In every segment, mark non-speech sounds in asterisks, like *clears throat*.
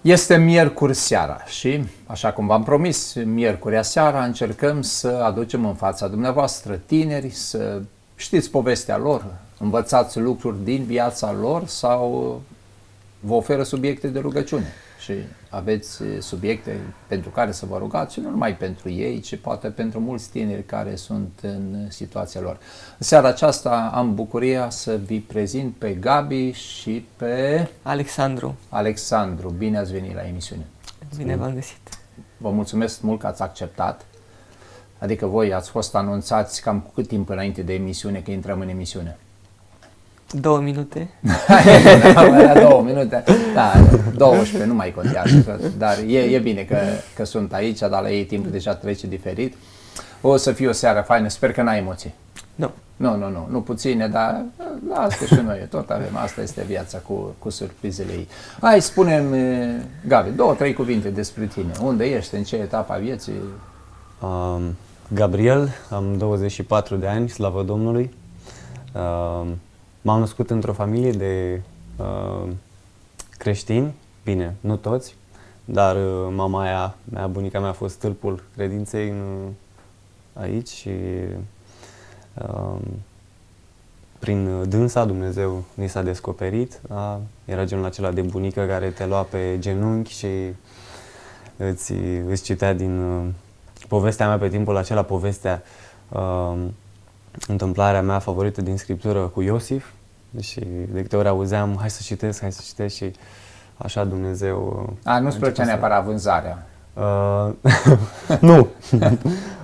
Este miercuri seara și, așa cum v-am promis, miercurea seara încercăm să aducem în fața dumneavoastră tineri, să știți povestea lor, învățați lucruri din viața lor sau vă oferă subiecte de rugăciune. Și aveți subiecte pentru care să vă rugați, nu numai pentru ei, ci poate pentru mulți tineri care sunt în situația lor. În seara aceasta am bucuria să vi prezint pe Gabi și pe Alexandru. Alexandru. Bine ați venit la emisiune. Bine v-am găsit. Vă mulțumesc mult că ați acceptat. Adică voi ați fost anunțați cam cu cât timp înainte de emisiune că intrăm în emisiune? *laughs* Două minute. da, două minute. Da, 12 nu mai contează, dar e, e bine că, că sunt aici, dar la ei timpul deja trece diferit. O să fie o seară faină, sper că n-ai emoții. Nu. Nu, nu, nu, nu puține, dar asta și noi, tot avem, asta este viața cu, cu surprizele ei. Hai, spunem, Gabi, două, trei cuvinte despre tine. Unde ești, în ce etapă a vieții? Um, Gabriel, am 24 de ani, slavă Domnului. Um, M-am născut într-o familie de uh, creștini, bine, nu toți, dar uh, mama aia, mea, bunica mea a fost stâlpul credinței în, aici și uh, prin dânsa Dumnezeu ni s-a descoperit. A, era genul acela de bunică care te lua pe genunchi și îți, îți citea din uh, povestea mea pe timpul acela, povestea uh, întâmplarea mea favorită din scriptură cu Iosif și de câte ori auzeam, hai să citesc, hai să citesc și așa Dumnezeu... A, nu-ți plăcea neapărat vânzarea? Uh, *laughs* nu.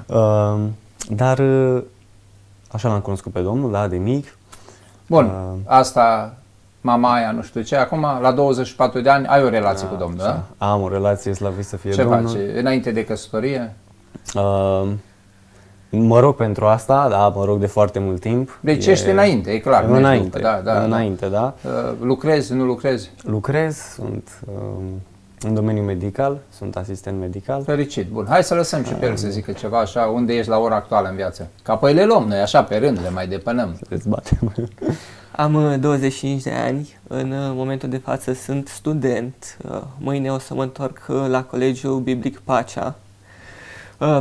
uh, *laughs* dar uh, așa l-am cunoscut pe Domnul, da, de mic. Bun, uh, asta mama aia, nu știu ce, acum la 24 de ani ai o relație da, cu Domnul, da? Am o relație, slavit să fie ce Domnul. Ce faci? Înainte de căsătorie? Uh, Mă rog pentru asta, da, mă rog de foarte mult timp. Deci e... ești înainte, e clar. Înainte, da, da, înainte, da. da. Lucrezi, nu lucrezi? Lucrez, sunt um, în domeniul medical, sunt asistent medical. Fericit, bun. Hai să lăsăm și pe el să zică ceva așa, unde ești la ora actuală în viață. Ca apoi le luăm noi, așa, pe rând, le mai depănăm. batem. *laughs* Am 25 de ani, în momentul de față sunt student. Mâine o să mă întorc la Colegiul Biblic Pacea, Uh,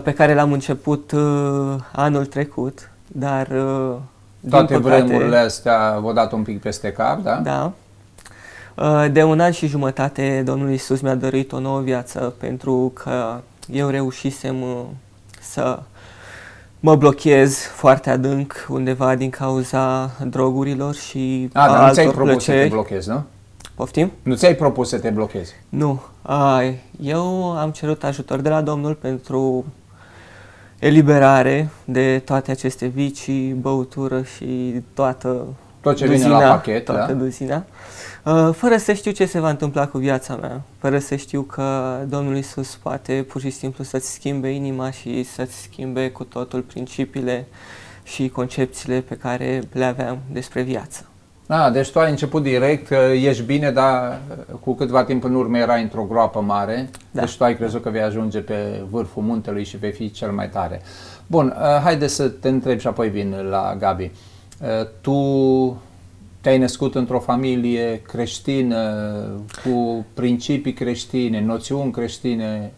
pe care l-am început uh, anul trecut, dar uh, Toate păcate, vremurile astea v-au dat un pic peste cap, da? Da. De un an și jumătate Domnul Iisus mi-a dorit o nouă viață pentru că eu reușisem să mă blochez foarte adânc undeva din cauza drogurilor și a, dar nu ți-ai propus să te blochezi, nu? Poftim? Nu ți-ai propus să te blochezi? Nu. A, eu am cerut ajutor de la Domnul pentru eliberare de toate aceste vicii, băutură și toată Tot ce duzina, vine la pachet, toată da? duzina. Uh, fără să știu ce se va întâmpla cu viața mea, fără să știu că Domnul Isus poate pur și simplu să-ți schimbe inima și să-ți schimbe cu totul principiile și concepțiile pe care le aveam despre viață. A, deci tu ai început direct, ești bine, dar cu câtva timp în urmă erai într-o groapă mare, da. deci tu ai crezut că vei ajunge pe vârful muntelui și vei fi cel mai tare. Bun, haide să te întreb și apoi vin la Gabi. Tu te-ai născut într-o familie creștină, cu principii creștine, noțiuni creștine?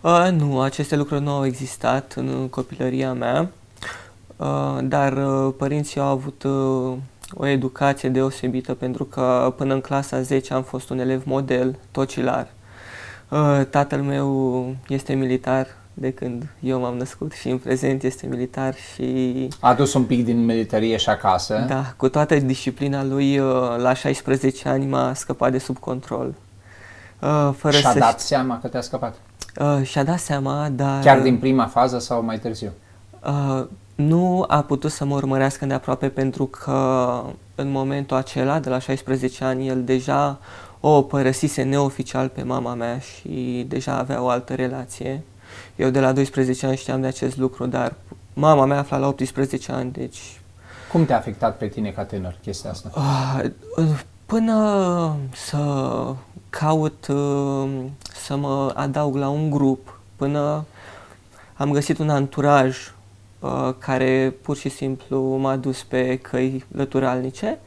Uh, nu, aceste lucruri nu au existat în copilăria mea, uh, dar uh, părinții au avut uh, o educație deosebită pentru că până în clasa 10 am fost un elev model, tocilar. Uh, tatăl meu este militar de când eu m-am născut și în prezent este militar și... A dus un pic din militarie și acasă. Da, cu toată disciplina lui, uh, la 16 ani m-a scăpat de sub control. Uh, fără și-a dat seama că te-a scăpat? Și-a dat seama, dar... Chiar din prima fază sau mai târziu? Nu a putut să mă urmărească de aproape pentru că în momentul acela, de la 16 ani, el deja o părăsise neoficial pe mama mea și deja avea o altă relație. Eu de la 12 ani știam de acest lucru, dar mama mea afla la 18 ani, deci... Cum te-a afectat pe tine ca tânăr chestia asta? Uh, până să caut uh, să mă adaug la un grup, până am găsit un anturaj Uh, care pur și simplu m-a dus pe căi lăturalnice.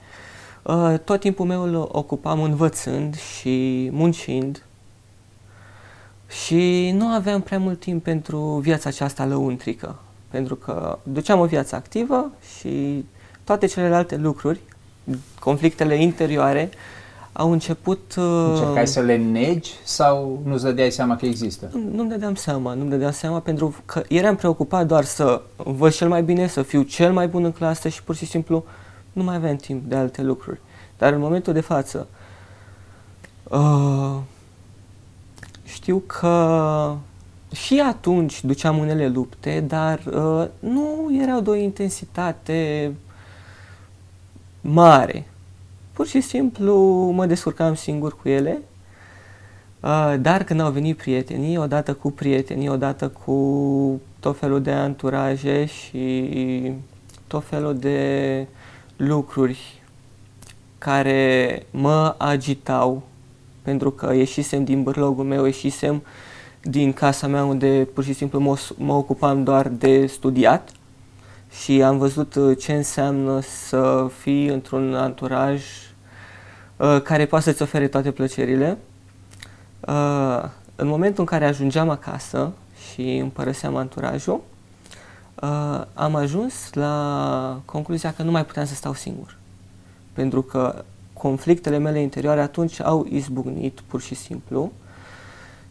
Uh, tot timpul meu îl ocupam învățând și muncind Și nu aveam prea mult timp pentru viața aceasta lăuntrică, pentru că duceam o viață activă și toate celelalte lucruri, conflictele interioare, au început... Uh, Încercai să le negi sau nu-ți dădeai seama că există? Nu, nu-mi dădeam seama, nu-mi dădeam seama pentru că eram preocupat doar să văd cel mai bine, să fiu cel mai bun în clasă și pur și simplu nu mai aveam timp de alte lucruri. Dar în momentul de față uh, știu că și atunci duceam unele lupte, dar uh, nu erau de o intensitate mare. Pur și simplu mă descurcam singur cu ele, uh, dar când au venit prietenii, odată cu prietenii, odată cu tot felul de anturaje și tot felul de lucruri care mă agitau pentru că ieșisem din bârlogul meu, ieșisem din casa mea unde pur și simplu mă, mă ocupam doar de studiat și am văzut uh, ce înseamnă să fii într-un anturaj uh, care poate să-ți ofere toate plăcerile. Uh, în momentul în care ajungeam acasă și îmi părăseam anturajul, uh, am ajuns la concluzia că nu mai puteam să stau singur. Pentru că conflictele mele interioare atunci au izbucnit pur și simplu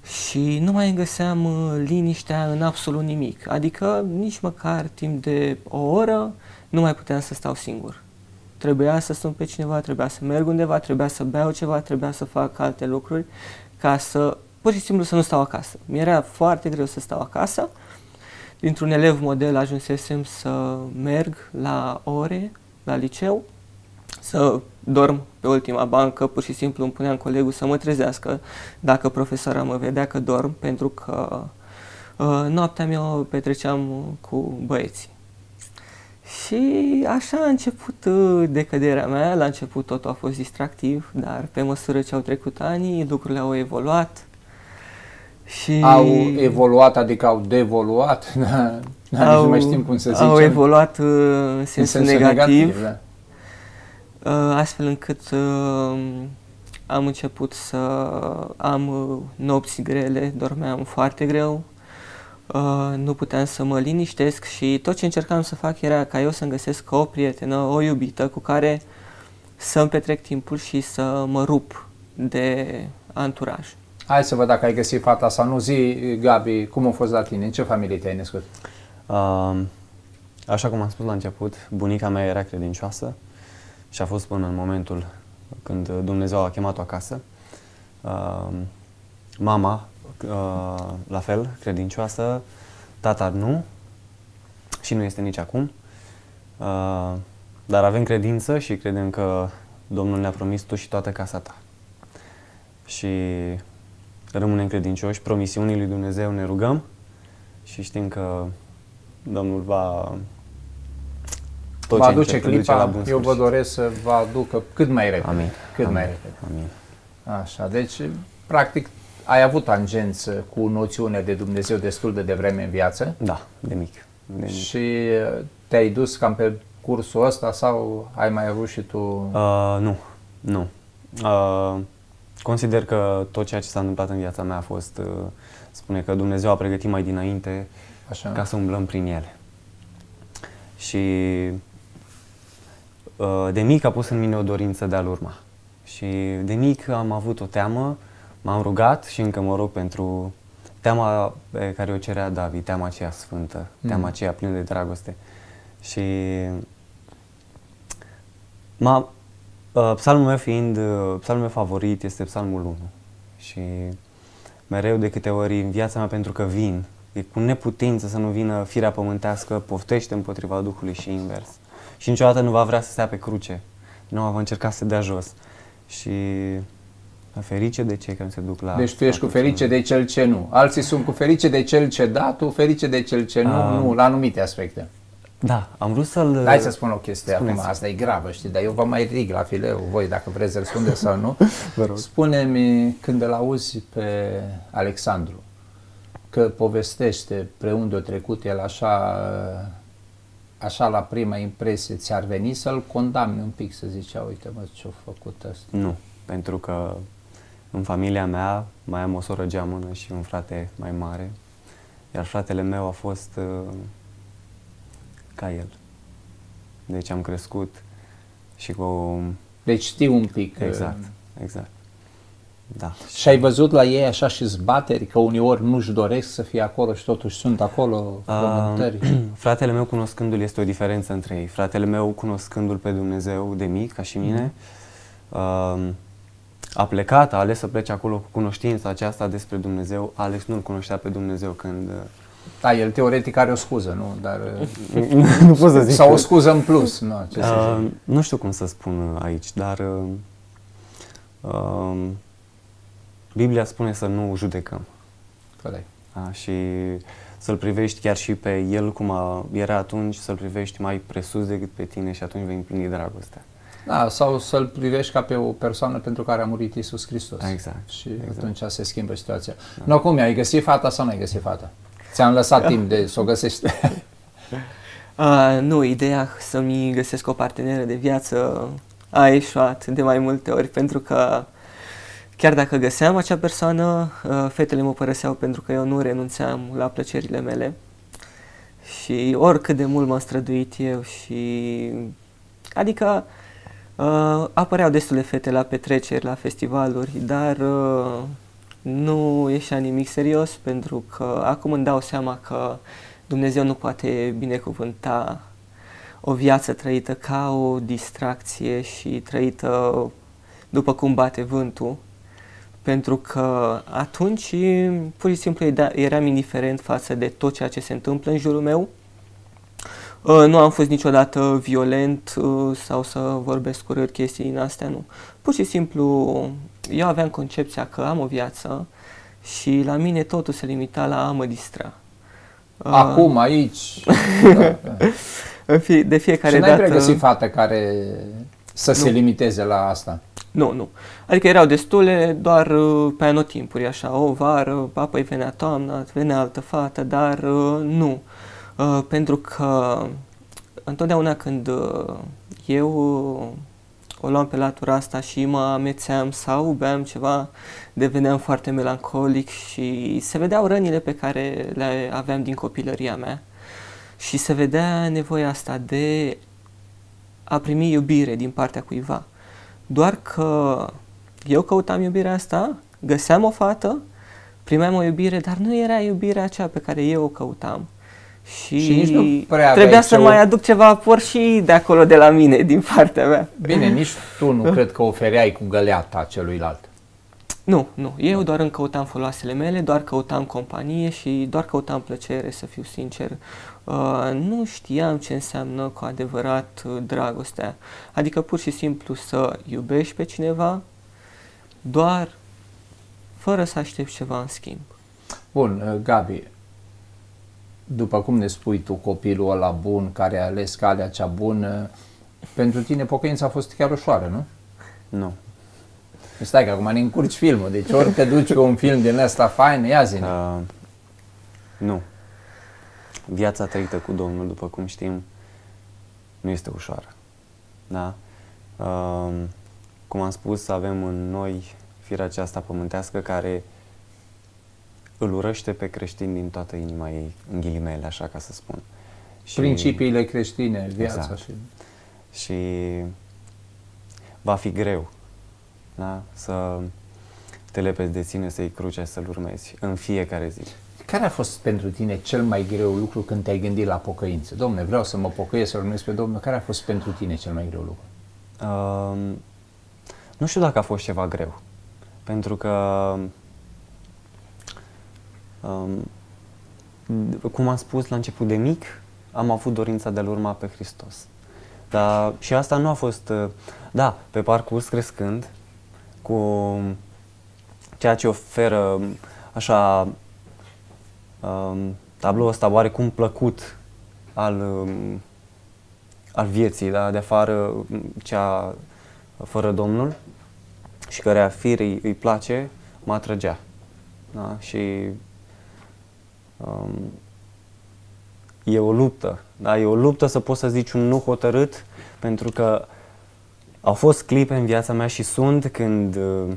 și nu mai găseam uh, liniștea în absolut nimic. Adică nici măcar timp de o oră nu mai puteam să stau singur. Trebuia să sun pe cineva, trebuia să merg undeva, trebuia să beau ceva, trebuia să fac alte lucruri ca să pur și simplu să nu stau acasă. Mi-era foarte greu să stau acasă. Dintr-un elev model ajunsesem să merg la ore, la liceu, să dorm pe ultima bancă, pur și simplu îmi puneam colegul să mă trezească dacă profesora mă vedea că dorm, pentru că uh, noaptea mea o petreceam cu băieții. Și așa a început uh, decăderea mea, la început totul a fost distractiv, dar pe măsură ce au trecut ani, lucrurile au evoluat. Și au evoluat, adică au devoluat, *laughs* au, nu mai știm cum să zicem. Au evoluat uh, în sensul, în sensul negativ. negativ da Uh, astfel încât uh, am început să am uh, nopți grele, dormeam foarte greu, nu puteam să mă liniștesc și tot ce încercam să fac era ca eu să-mi găsesc o prietenă, o iubită cu care să-mi petrec timpul și să mă rup de anturaj. Hai să văd dacă ai găsit fata sau nu. Zi, Gabi, cum a fost la tine? În ce familie te-ai născut? Uh, așa cum am spus la început, bunica mea era credincioasă și a fost până în momentul când Dumnezeu a chemat-o acasă. Uh, mama, uh, la fel, credincioasă, tata nu și nu este nici acum. Uh, dar avem credință și credem că Domnul ne-a promis tu și toată casa ta. Și rămânem credincioși, promisiunii lui Dumnezeu ne rugăm și știm că Domnul va tot va aduce clipa, la bun eu vă doresc să vă aducă cât mai repede. Amin. Cât Amin. mai repede. Amin. Așa, deci, practic, ai avut tangență cu noțiune de Dumnezeu destul de devreme în viață. Da, de mic. De mic. Și uh, te-ai dus cam pe cursul ăsta sau ai mai avut și tu... Uh, nu, nu. Uh, consider că tot ceea ce s-a întâmplat în viața mea a fost, uh, spune că Dumnezeu a pregătit mai dinainte Așa. ca să umblăm prin ele. Și Uh, de mic a pus în mine o dorință de a-L urma. Și de mic am avut o teamă, m-am rugat și încă mă rog pentru teama pe care o cerea David, teama aceea sfântă, mm. teama aceea plină de dragoste. Și m-a, uh, psalmul meu fiind, uh, psalmul meu favorit este psalmul 1. Și mereu de câte ori în viața mea, pentru că vin, e cu neputință să nu vină firea pământească, poftește împotriva Duhului și invers și niciodată nu va vrea să stea pe cruce. Nu va încerca să dea jos. Și ferice de cei care se duc la... Deci tu ești cu ferice de cel ce nu. Alții sunt cu ferice de cel ce da, tu ferice de cel ce nu, uh, nu, la anumite aspecte. Da, am vrut să-l... Hai să spun o chestie Spuneți. acum, asta e gravă, știi, dar eu vă mai ridic la fileu, voi dacă vreți să răspundeți sau nu. *laughs* Spune-mi când îl auzi pe Alexandru, că povestește pre unde a trecut el așa așa la prima impresie, ți-ar veni să-l condamni un pic, să zici, uite mă ce-a făcut ăsta? Nu, pentru că În familia mea mai am o soră geamănă și un frate mai mare, iar fratele meu a fost uh, ca el. Deci am crescut și cu... Deci știi un pic. uh, Exact, exact. Da. Și ai văzut la ei așa și zbateri, că uneori nu-și doresc să fie acolo și totuși sunt acolo frământări? Uh, *clears throat* fratele meu cunoscându-l este o diferență între ei. Fratele meu cunoscându-l pe Dumnezeu de mic, ca și mine, uh, a plecat, a ales să plece acolo cu cunoștința aceasta despre Dumnezeu. Alex nu-l cunoștea pe Dumnezeu când... uh, Da, el teoretic are o scuză, nu? Dar, *laughs* nu pot să zic. sau că- o scuză în plus, nu? Ce să Uh, zic. nu știu cum să spun aici, dar uh, uh, Biblia spune să nu judecăm. Corect. Da? Și să-l privești chiar și pe el cum a, era atunci, să-l privești mai presus decât pe tine și atunci vei împlini dragostea. Da, sau să-l privești ca pe o persoană pentru care a murit Isus Hristos. Exact, Și exact. atunci se schimbă situația. Da. No, cum, ai găsit fata sau nu ai găsit fata? Ți-am lăsat *laughs* timp de să o găsești. *laughs* Uh, nu, ideea să-mi găsesc o parteneră de viață a eșuat de mai multe ori pentru că chiar dacă găseam acea persoană, uh, fetele mă părăseau pentru că eu nu renunțeam la plăcerile mele. Și oricât de mult m-am străduit eu și adică uh, apăreau destule fete la petreceri, la festivaluri, dar uh, nu ieșea nimic serios pentru că acum îmi dau seama că Dumnezeu nu poate binecuvânta o viață trăită ca o distracție și trăită după cum bate vântul, pentru că atunci pur și simplu era- eram indiferent față de tot ceea ce se întâmplă în jurul meu. Uh, Nu am fost niciodată violent uh, sau să vorbesc urât chestii din astea, nu. Pur și simplu eu aveam concepția că am o viață și la mine totul se limita la a mă distra. Uh, Acum, aici. da, *laughs* da. în fie, de fiecare Și n-ai dată... pregăsit fată care să se Nu. limiteze la asta. Nu, nu. Adică erau destule doar uh, pe anotimpuri, așa, o vară, apoi venea toamna, venea altă fată, dar uh, nu. Uh, pentru că întotdeauna când uh, eu uh, o luam pe latura asta și mă amețeam sau beam ceva, deveneam foarte melancolic și se vedeau rănile pe care le aveam din copilăria mea și se vedea nevoia asta de a primi iubire din partea cuiva. Doar că eu căutam iubirea asta, găseam o fată, primeam o iubire, dar nu era iubirea aceea pe care eu o căutam. Și, Și nici nu prea aveai trebuia să ce o- mai aduc ceva apor și de acolo de la mine, din partea mea. Bine, nici tu nu *laughs* cred că ofereai cu găleata celuilalt. Nu, nu. Eu doar îmi căutam foloasele mele, doar căutam companie și doar căutam plăcere, să fiu sincer. Uh, nu știam ce înseamnă cu adevărat uh, dragostea. Adică pur și simplu să iubești pe cineva, doar fără să aștepți ceva în schimb. Bun, uh, Gabi, după cum ne spui tu, copilul ăla bun care a ales calea cea bună, pentru tine pocăința a fost chiar ușoară, nu? Nu. Stai că acum ne încurci filmul, deci ori te duci pe un film din ăsta fain, ia zi Uh, nu. Viața trăită cu Domnul, după cum știm, nu este ușoară. Da? Uh, cum am spus, avem în noi firea aceasta pământească care îl urăște pe creștin din toată inima ei, în ghilimele, așa ca să spun. Și, Principiile creștine, viața Exact. și... și va fi greu da? să te lepezi de ține, să-i cruce, să-l urmezi în fiecare zi. Care a fost pentru tine cel mai greu lucru când te-ai gândit la pocăință? Domne, vreau să mă pocăiesc, să urmez pe Domnul. Care a fost pentru tine cel mai greu lucru? Um, nu știu dacă a fost ceva greu, pentru că, um, d- cum am spus la început de mic, am avut dorința de a-L urma pe Hristos. Dar și asta nu a fost, uh, da, pe parcurs crescând, cu ceea ce oferă așa um, tabloul ăsta oarecum plăcut al um, al vieții, da, de afară cea fără Domnul și care fir îi, îi place, mă atrăgea. Da? Și um, e o luptă, da? e o luptă să poți să zici un nu hotărât, pentru că au fost clipe în viața mea și sunt când uh,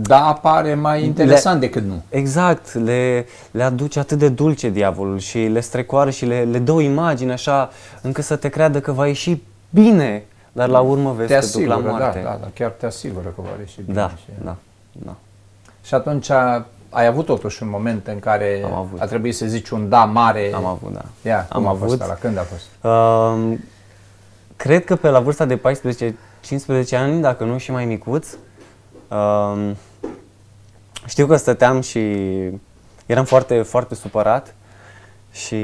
da apare mai interesant le, decât nu. Exact, le, le aduce atât de dulce diavolul și le strecoară și le, le dă o imagine așa încât să te creadă că va ieși bine, dar la urmă vezi te că asigură, duc la moarte. Da, da, da, chiar te asigură că va ieși bine. Da, și... da, da. Și atunci ai avut totuși un moment în care Am avut. a trebuit să zici un da mare. Am avut, da. Ia, Am cum a fost avut. ăla? Când a fost? Uh, cred că pe la vârsta de 14-15 ani, dacă nu și mai micuț, uh, știu că stăteam și eram foarte, foarte supărat și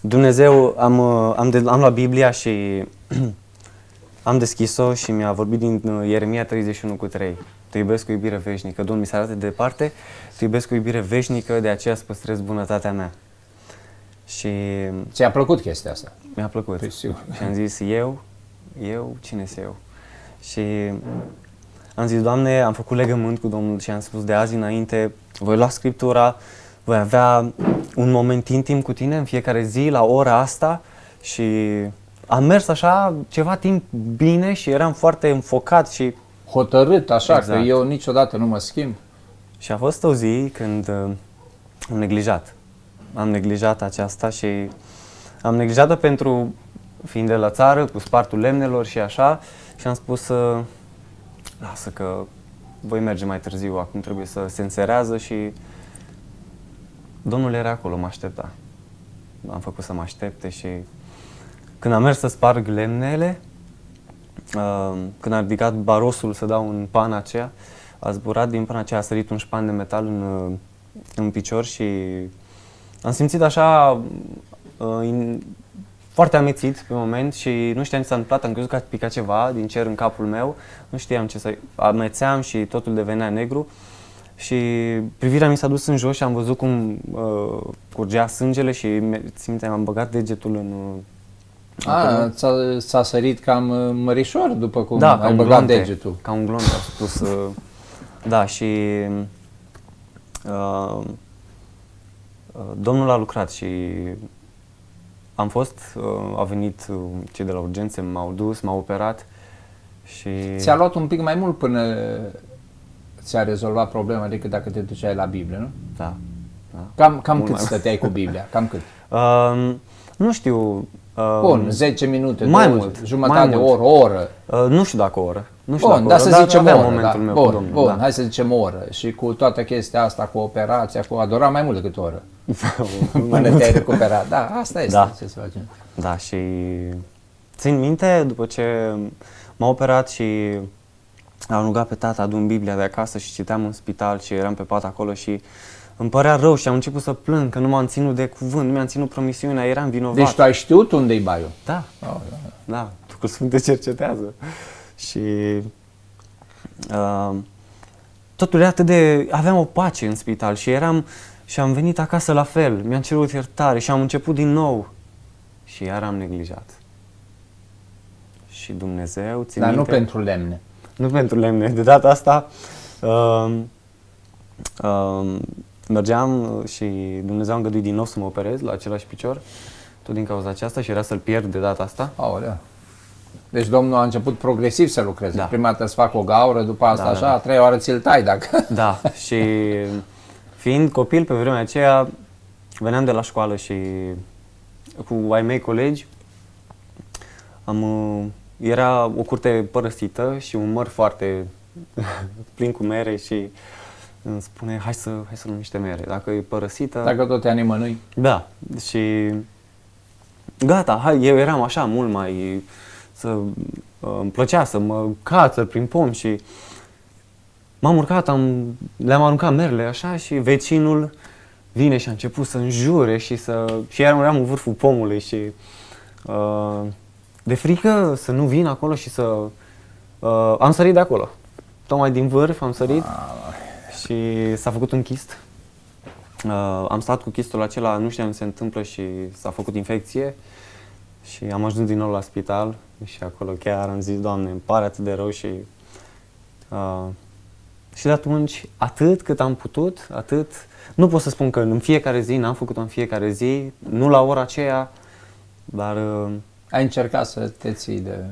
Dumnezeu, am, uh, am, de, am luat Biblia și *clears throat* am deschis-o și mi-a vorbit din uh, Ieremia 31 cu 3. Te iubesc cu iubire veșnică. Domnul mi se arată de departe, te iubesc cu iubire veșnică, de aceea îți păstrez bunătatea mea. Și Ți-a plăcut chestia asta? mi-a plăcut. Păi, sigur. Și am zis, eu, eu, cine sunt eu? Și am zis, Doamne, am făcut legământ cu Domnul și am spus de azi înainte, voi lua Scriptura, voi avea un moment intim cu tine în fiecare zi, la ora asta și am mers așa ceva timp bine și eram foarte înfocat și, Hotărât așa, Exact. că eu niciodată nu mă schimb. și a fost o zi când uh, am neglijat. Am neglijat aceasta și am neglijat-o pentru fiind de la țară, cu spartul lemnelor și așa și am spus să lasă că voi merge mai târziu, acum trebuie să se înserează și Domnul era acolo, mă aștepta. Am făcut să mă aștepte și când am mers să sparg lemnele, uh, când a ridicat barosul să dau în pana aceea, a zburat din pana aceea, a sărit un șpan de metal în, uh, în picior și am simțit așa uh, in, foarte amețit pe moment și nu știam ce s-a întâmplat, am crezut că a picat ceva din cer în capul meu, nu știam ce să... amețeam și totul devenea negru și privirea mi s-a dus în jos și am văzut cum uh, curgea sângele și mi- țin minte, am băgat degetul în... uh, A, ți-a, ți-a sărit cam uh, mărișor după cum da, ai băgat degetul. Ca un glonț, a spus. Uh, da, și uh, uh, domnul a lucrat și am fost, uh, au venit uh, cei de la urgențe, m-au dus, m-au operat și... Ți-a luat un pic mai mult până ți-a rezolvat problema decât dacă te duceai la Biblie, nu? Da. da. Cam, cam Mult cât mai- stăteai cu Biblia? *laughs* Cam cât? Uh, nu știu... Uh, Bun, 10 minute, mai 20, mult, jumătate de mai mult. oră, o oră. Uh, nu știu dacă o oră. Nu știu Bun, dacă dar o să oră, zicem aveam o oră, momentul da. meu bun, cu Domnul. bun, da. hai să zicem o oră. Și cu toată chestia asta, cu operația, cu a durat mai mult decât o oră. *laughs* Până te-ai recuperat. Da, asta este. Da. Ce să facem. Da, și țin minte, după ce m-a operat și am rugat pe tata, adu Biblia de acasă și citeam în spital și eram pe pat acolo și îmi părea rău și am început să plâng că nu m-am ținut de cuvânt, nu mi-am ținut promisiunea, eram vinovat. Deci tu ai știut unde-i baiul? Da, Oh, da. da, Duhul Sfânt te cercetează. Și uh, totul era atât de... aveam o pace în spital și eram... și am venit acasă la fel, mi-am cerut iertare și am început din nou. Și iar am neglijat. Și Dumnezeu, țin Dar nu minte, pentru lemne. nu pentru lemne. De data asta uh, uh, mergeam și Dumnezeu a îngăduit din nou să mă operez la același picior, tot din cauza aceasta și era să-l pierd de data asta. Aolea. Deci Domnul a început progresiv să lucreze. Da. Prima dată îți fac o gaură, după asta Da, da, așa, da. a treia oară ți-l tai dacă... Da, *laughs* și fiind copil pe vremea aceea, veneam de la școală și cu ai mei colegi, am, uh, era o curte părăsită și un măr foarte *laughs* plin cu mere și îmi spune, hai să, hai să luăm niște mere. Dacă e părăsită... Dacă tot te nimănui. Da, și gata, hai, eu eram așa mult mai, să, uh, îmi plăcea să mă cață prin pom și m-am urcat, am, le-am aruncat merele așa și vecinul vine și a început să înjure și să, și eram, eram în vârful pomului și uh, de frică să nu vin acolo și să, uh, am sărit de acolo, tocmai din vârf am sărit și s-a făcut un chist. Uh, am stat cu chistul acela, nu știam ce se întâmplă și s-a făcut infecție. Și am ajuns din nou la spital și acolo chiar am zis, Doamne, îmi pare atât de rău și uh, și de atunci, atât cât am putut, atât, nu pot să spun că în fiecare zi, n-am făcut-o în fiecare zi, nu la ora aceea, dar uh, Ai încercat să te ții de...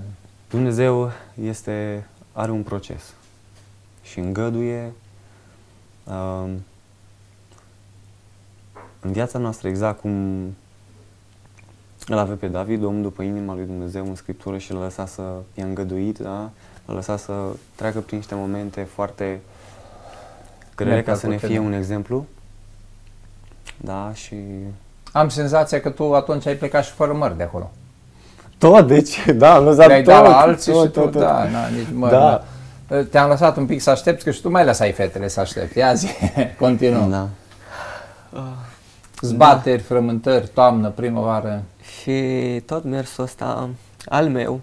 Dumnezeu este, are un proces. și îngăduie. Uh, în viața noastră, exact cum îl avea pe David, om după inima lui Dumnezeu în Scriptură și l-a lăsat să fie îngăduit, da? l-a lăsat să treacă prin niște momente foarte grele ca să ne fie un exemplu. Da, și... Am senzația că tu atunci ai plecat și fără măr de acolo. Tot, deci, da, am lăsat Le-ai tot, dat la alții tot, și tu, tot, tot. da, na, nici măr, Da. da. Te-am lăsat un pic să aștepți, că și tu mai lăsai fetele să aștepți. Ia zi, *laughs* continuăm. Da. Da. Zbateri, frământări, toamnă, primăvară. Și tot mersul ăsta al meu,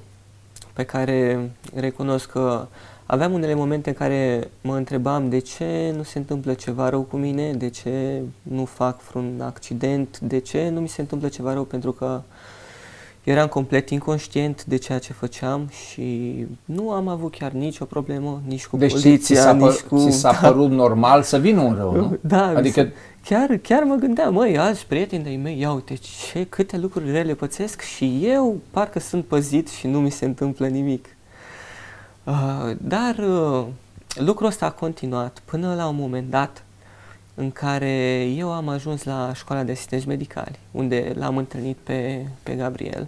pe care recunosc că aveam unele momente în care mă întrebam de ce nu se întâmplă ceva rău cu mine, de ce nu fac vreun accident, de ce nu mi se întâmplă ceva rău, pentru că eram complet inconștient de ceea ce făceam și nu am avut chiar nicio problemă, nici cu Deci ți, ți, poliția, s-a, nici pă, cu... ți s-a părut normal să vină un rău, nu? *laughs* Da, mi Adică se- chiar, chiar mă gândeam, măi, alți prieteni de-ai mei, ia uite ce, câte lucruri rele pățesc și eu parcă sunt păzit și nu mi se întâmplă nimic. Uh, dar uh, lucrul ăsta a continuat până la un moment dat în care eu am ajuns la școala de asistenți medicali, unde l-am întâlnit pe, pe Gabriel.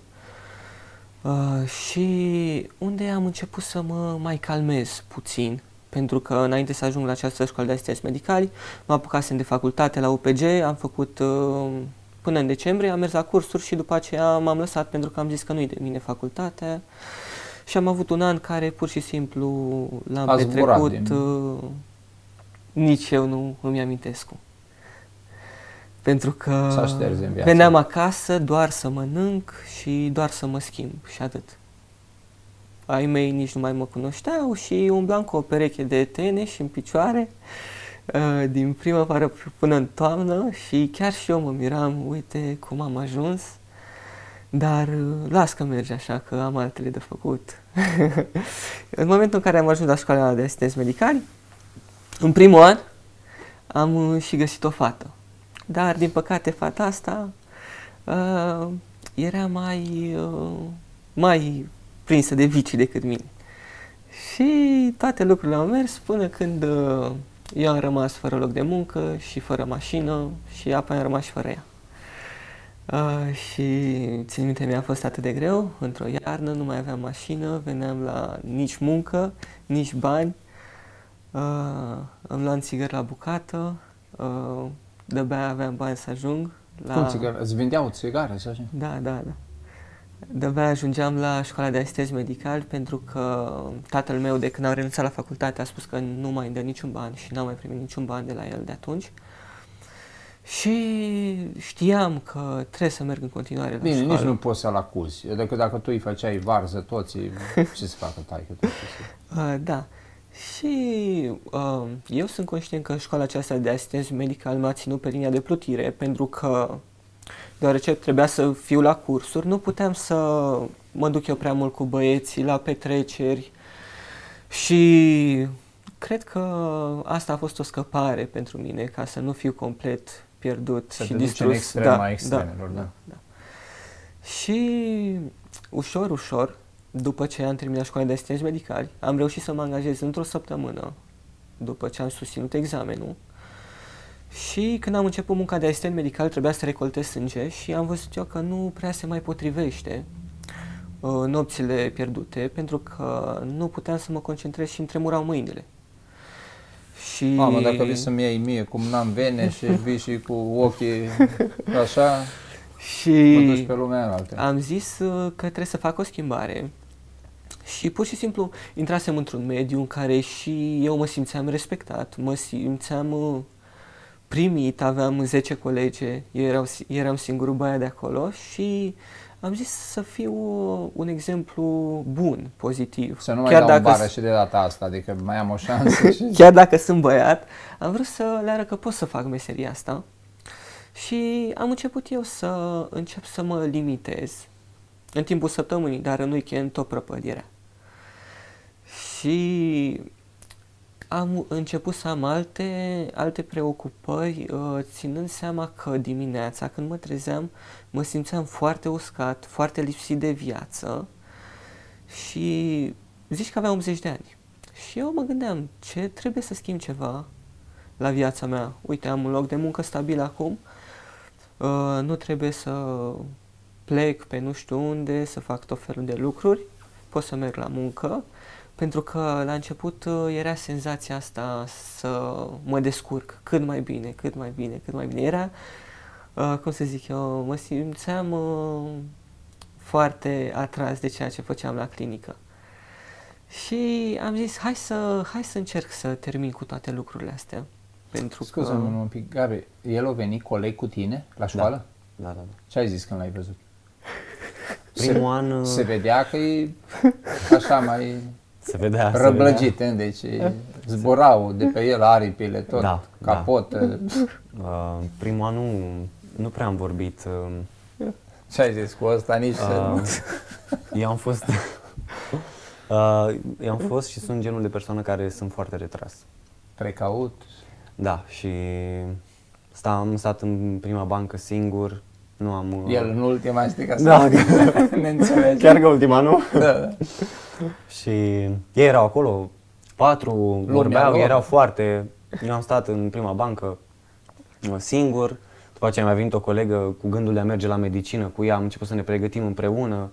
Uh, și unde am început să mă mai calmez puțin, pentru că înainte să ajung la această școală de asistenți medicali, mă apucasem de facultate la UPG, am făcut uh, până în decembrie, am mers la cursuri și după aceea m-am lăsat pentru că am zis că nu-i de mine facultatea și am avut un an care pur și simplu l-am A zburat petrecut, din- uh, nici eu nu îmi amintesc cum. Pentru că S-a șters din viață. veneam acasă doar să mănânc și doar să mă schimb și atât. Ai mei nici nu mai mă cunoșteau și umblam cu o pereche de tenis în picioare uh, din primăvară până în toamnă și chiar și eu mă miram, uite cum am ajuns, dar uh, las că merge așa, că am altele de făcut. *laughs* în momentul în care am ajuns la școala de asistenți medicali, în primul an am uh, și găsit o fată. Dar, din păcate, fata asta uh, era mai, uh, mai prinsă de vicii decât mine. Și toate lucrurile au mers până când uh, eu am rămas fără loc de muncă și fără mașină și apoi am rămas și fără ea. Uh, și țin minte, mi-a fost atât de greu, într-o iarnă nu mai aveam mașină, veneam la nici muncă, nici bani, uh, îmi luam țigări la bucată, uh, de-abia aveam bani să ajung. La... Cum țigară? Îți vindeau țigare sau așa? Da, da, da. De-abia ajungeam la școala de asistenți medicali pentru că tatăl meu, de când am renunțat la facultate, a spus că nu mai îmi dă niciun ban și n-am mai primit niciun ban de la el de atunci. Și știam că trebuie să merg în continuare la Bine, școală. nici nu poți să-l acuzi. Decât dacă tu îi făceai varză toții, *laughs* ce să facă taică tu? Uh, da. Și uh, eu sunt conștient că școala aceasta de asistenți medical m-a ținut pe linia de plutire pentru că deoarece trebuia să fiu la cursuri, nu puteam să mă duc eu prea mult cu băieții la petreceri și cred că asta a fost o scăpare pentru mine ca să nu fiu complet pierdut Să și te duci distrus. în extrema extremelor, da. da. Și ușor, ușor, după ce am terminat școala de asistenți medicali, am reușit să mă angajez într-o săptămână, după ce am susținut examenul. Și când am început munca de asistent medical, trebuia să recoltez sânge și am văzut eu că nu prea se mai potrivește uh, nopțile pierdute, pentru că nu puteam să mă concentrez și îmi tremurau mâinile. Și... Mamă, dacă vii să-mi iei mie cum n-am vene și *laughs* vii și cu ochii așa, și... mă duci pe lumea altă. am zis uh, că trebuie să fac o schimbare și pur și simplu intrasem într-un mediu în care și eu mă simțeam respectat, mă simțeam uh, primit, aveam 10 colege, eu erau, eram singurul băiat de acolo și am zis să fiu uh, un exemplu bun, pozitiv. Să nu mai dau în bară s- și de data asta, adică mai am o șansă *laughs* și... chiar dacă sunt băiat, am vrut să le arăt că pot să fac meseria asta și am început eu să încep să mă limitez în timpul săptămânii, dar în weekend tot prăpădirea. Și am început să am alte, alte preocupări, uh, ținând seama că dimineața, când mă trezeam, mă simțeam foarte uscat, foarte lipsit de viață și zici că aveam 80 de ani. Și eu mă gândeam, ce trebuie să schimb ceva la viața mea. Uite, am un loc de muncă stabil acum, uh, nu trebuie să plec pe nu știu unde, să fac tot felul de lucruri, pot să merg la muncă, pentru că la început uh, era senzația asta să mă descurc cât mai bine, cât mai bine, cât mai bine. Era, uh, cum să zic eu, mă simțeam uh, foarte atras de ceea ce făceam la clinică. Și am zis, hai să, hai să încerc să termin cu toate lucrurile astea. Pentru Scuze-mă că... un pic, Gabi, el a venit coleg cu tine la școală? Da, da, da. Ce ai zis când l-ai văzut? Primul se, an... Se vedea că e așa mai se vedea, răblăgit, se vedea. deci zborau de pe el aripile, tot, da, capot. Da. *laughs* Uh, primul an nu, nu prea am vorbit. Uh, Ce ai zis cu ăsta? Nici uh, Eu *laughs* am fost... *laughs* uh, eu am fost și sunt genul de persoană care sunt foarte retras. Precaut? Da, și sta, am stat în prima bancă singur, nu am... Uh, el în ultima, știi, ca să da, *laughs* ne înțelegi. Chiar că ultima, nu? Da, da. și ei erau acolo, patru, Lumea vorbeau, lor. erau foarte... Eu am stat în prima bancă uh, singur, după aceea mi-a venit o colegă cu gândul de a merge la medicină cu ea, am început să ne pregătim împreună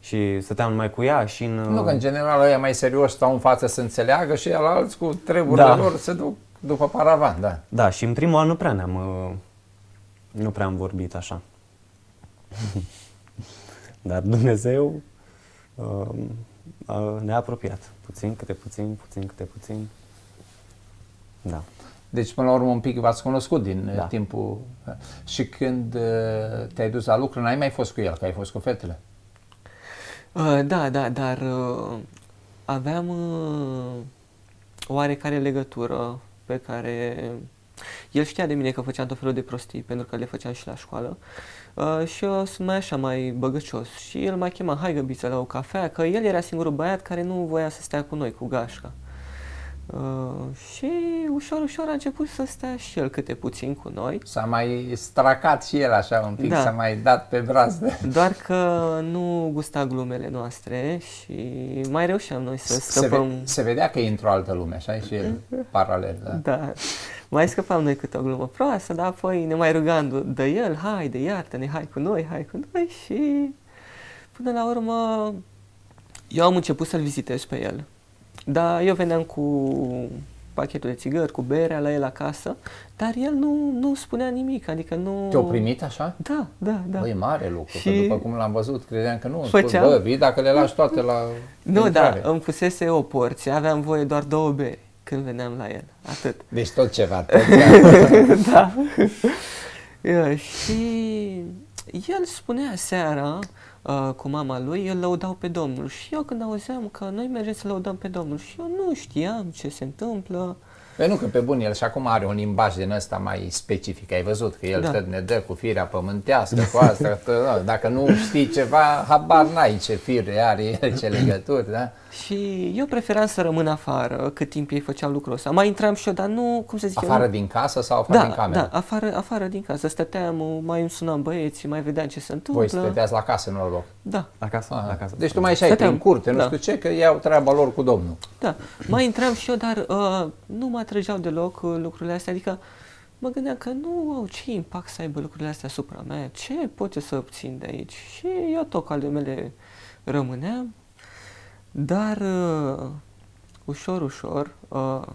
și stăteam numai cu ea și în... Nu, că în general ăia mai serios stau în față să înțeleagă și alți cu treburile da. lor se duc după paravan, da. Da, și în primul an nu prea ne-am... Uh, nu prea am vorbit așa. *laughs* Dar Dumnezeu uh, ne-a apropiat. Puțin câte puțin, puțin câte puțin. Da. Deci, până la urmă, un pic v-ați cunoscut din da. timpul... Și când uh, te-ai dus la lucru, n-ai mai fost cu el, că ai fost cu fetele? Uh, da, da, dar uh, aveam uh, oarecare legătură pe care el știa de mine că făceam tot felul de prostii, pentru că le făceam și la școală. Uh, și eu sunt mai așa, mai băgăcios. Și el m-a chemat, hai găbiță la o cafea, că el era singurul băiat care nu voia să stea cu noi, cu gașca. Uh, și ușor, ușor a început să stea și el câte puțin cu noi. S-a mai stracat și el așa un pic, da. s-a mai dat pe brazdă. *laughs* Doar că nu gusta glumele noastre și mai reușeam noi să scăpăm. Se, ve- se vedea că e într-o altă lume, așa și el paralel. Da. da. Mai scăpam noi câte o glumă proastă, dar apoi ne mai rugam de el, hai, de iartă-ne, hai cu noi, hai cu noi. Și până la urmă eu am început să-l vizitez pe el. Dar eu veneam cu pachetul de țigări, cu berea la el acasă, dar el nu, nu spunea nimic, adică nu... Te-au primit așa? Da, da, da. Băi, mare lucru, și... că după cum l-am văzut, credeam că nu, făceam... spus, bă, vii dacă le lași toate la Nu, da, îmi pusese o porție, aveam voie doar două beri când veneam la el, atât. Deci tot ceva, *laughs* tot ceva. da. și el spunea seara, uh, cu mama lui, îl lăudau pe Domnul. Și eu când auzeam că noi mergem să lăudăm pe Domnul și eu nu știam ce se întâmplă, Păi nu, că pe bun, el și acum are un limbaj din ăsta mai specific. Ai văzut că el da. tot ne dă cu firea pământească, cu asta. Că, dacă nu știi ceva, habar n-ai ce fire are el, ce legături, da? Și eu preferam să rămân afară cât timp ei făceau lucrul ăsta. Mai intram și eu, dar nu, cum să zic Afară eu, din casă sau afară da, din cameră? Da, afară, afară din casă. Stăteam, mai îmi sunam băieții, mai vedeam ce se întâmplă. Voi stăteați la casă, nu la loc? Da. La casă, ah. la casă. Deci tu mai ieșai prin curte, nu da. știu ce, că iau treaba lor cu Domnul. Da, mai intram și eu, dar uh, nu mă atrăgeau deloc uh, lucrurile astea, adică mă gândeam că nu au ce impact să aibă lucrurile astea asupra mea, ce pot eu să obțin de aici? Și eu tot cu ale mele rămâneam, dar uh, ușor, ușor, uh,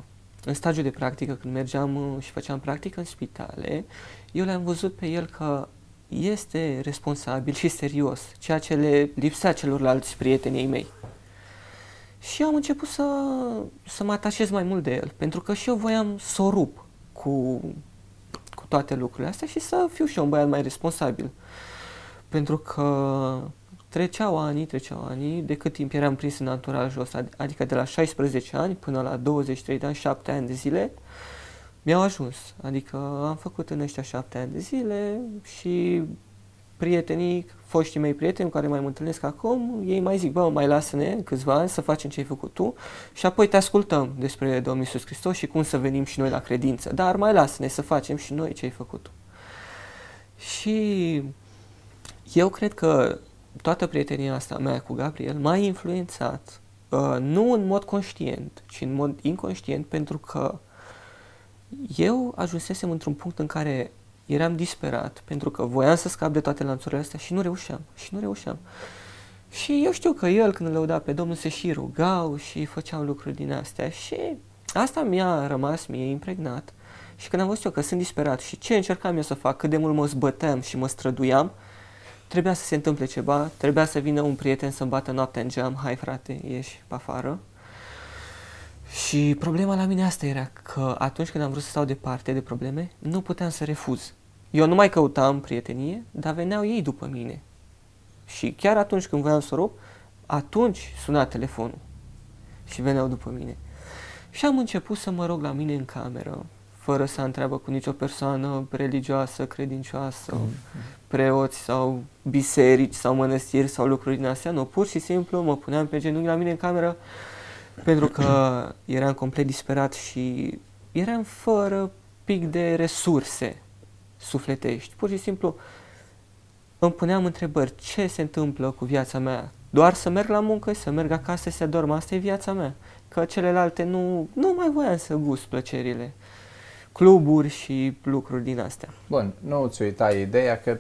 în stagiul de practică, când mergeam uh, și făceam practică în spitale, eu le-am văzut pe el că este responsabil și serios, ceea ce le lipsea celorlalți prietenii mei. Și am început să, să mă atașez mai mult de el, pentru că și eu voiam să o rup cu, cu toate lucrurile astea și să fiu și eu un băiat mai responsabil. Pentru că treceau ani, treceau ani, de cât timp eram prins în anturajul ăsta, adică de la 16 ani până la 23 de ani, 7 ani de zile, mi-au ajuns. Adică am făcut în ăștia 7 ani de zile și prietenii, foștii mei prieteni cu care mai mă întâlnesc acum, ei mai zic, bă, mai lasă-ne câțiva ani să facem ce ai făcut tu și apoi te ascultăm despre Domnul Iisus Hristos și cum să venim și noi la credință. Dar mai lasă-ne să facem și noi ce ai făcut tu. Și eu cred că toată prietenia asta mea cu Gabriel m-a influențat uh, nu în mod conștient, ci în mod inconștient, pentru că eu ajunsesem într-un punct în care eram disperat, pentru că voiam să scap de toate lanțurile astea și nu reușeam, și nu reușeam. Și eu știu că el, când îl lăuda pe Domnul, se și rugau și făceau lucruri din astea și asta mi-a rămas mie impregnat. Și când am văzut eu că sunt disperat și ce încercam eu să fac, cât de mult mă zbăteam și mă străduiam, trebuia să se întâmple ceva, trebuia să vină un prieten să-mi bată noaptea în geam, hai frate, ieși pe afară. Și problema la mine asta era că atunci când am vrut să stau departe de probleme, nu puteam să refuz. Eu nu mai căutam prietenie, dar veneau ei după mine. Și chiar atunci când voiam să rup, atunci suna telefonul și veneau după mine. Și am început să mă rog la mine în cameră, fără să întreabă cu nicio persoană religioasă, credincioasă, mm. Preoți sau biserici sau mănăstiri sau lucruri din astea. Nu, pur și simplu mă puneam pe genunchi la mine în cameră pentru că eram complet disperat și eram fără pic de resurse sufletești. Pur și simplu îmi puneam întrebări. Ce se întâmplă cu viața mea? Doar să merg la muncă, să merg acasă, să dorm. Asta e viața mea. Că celelalte nu, nu mai voiam să gust plăcerile. Cluburi și lucruri din astea. Bun, nu ți uita ideea că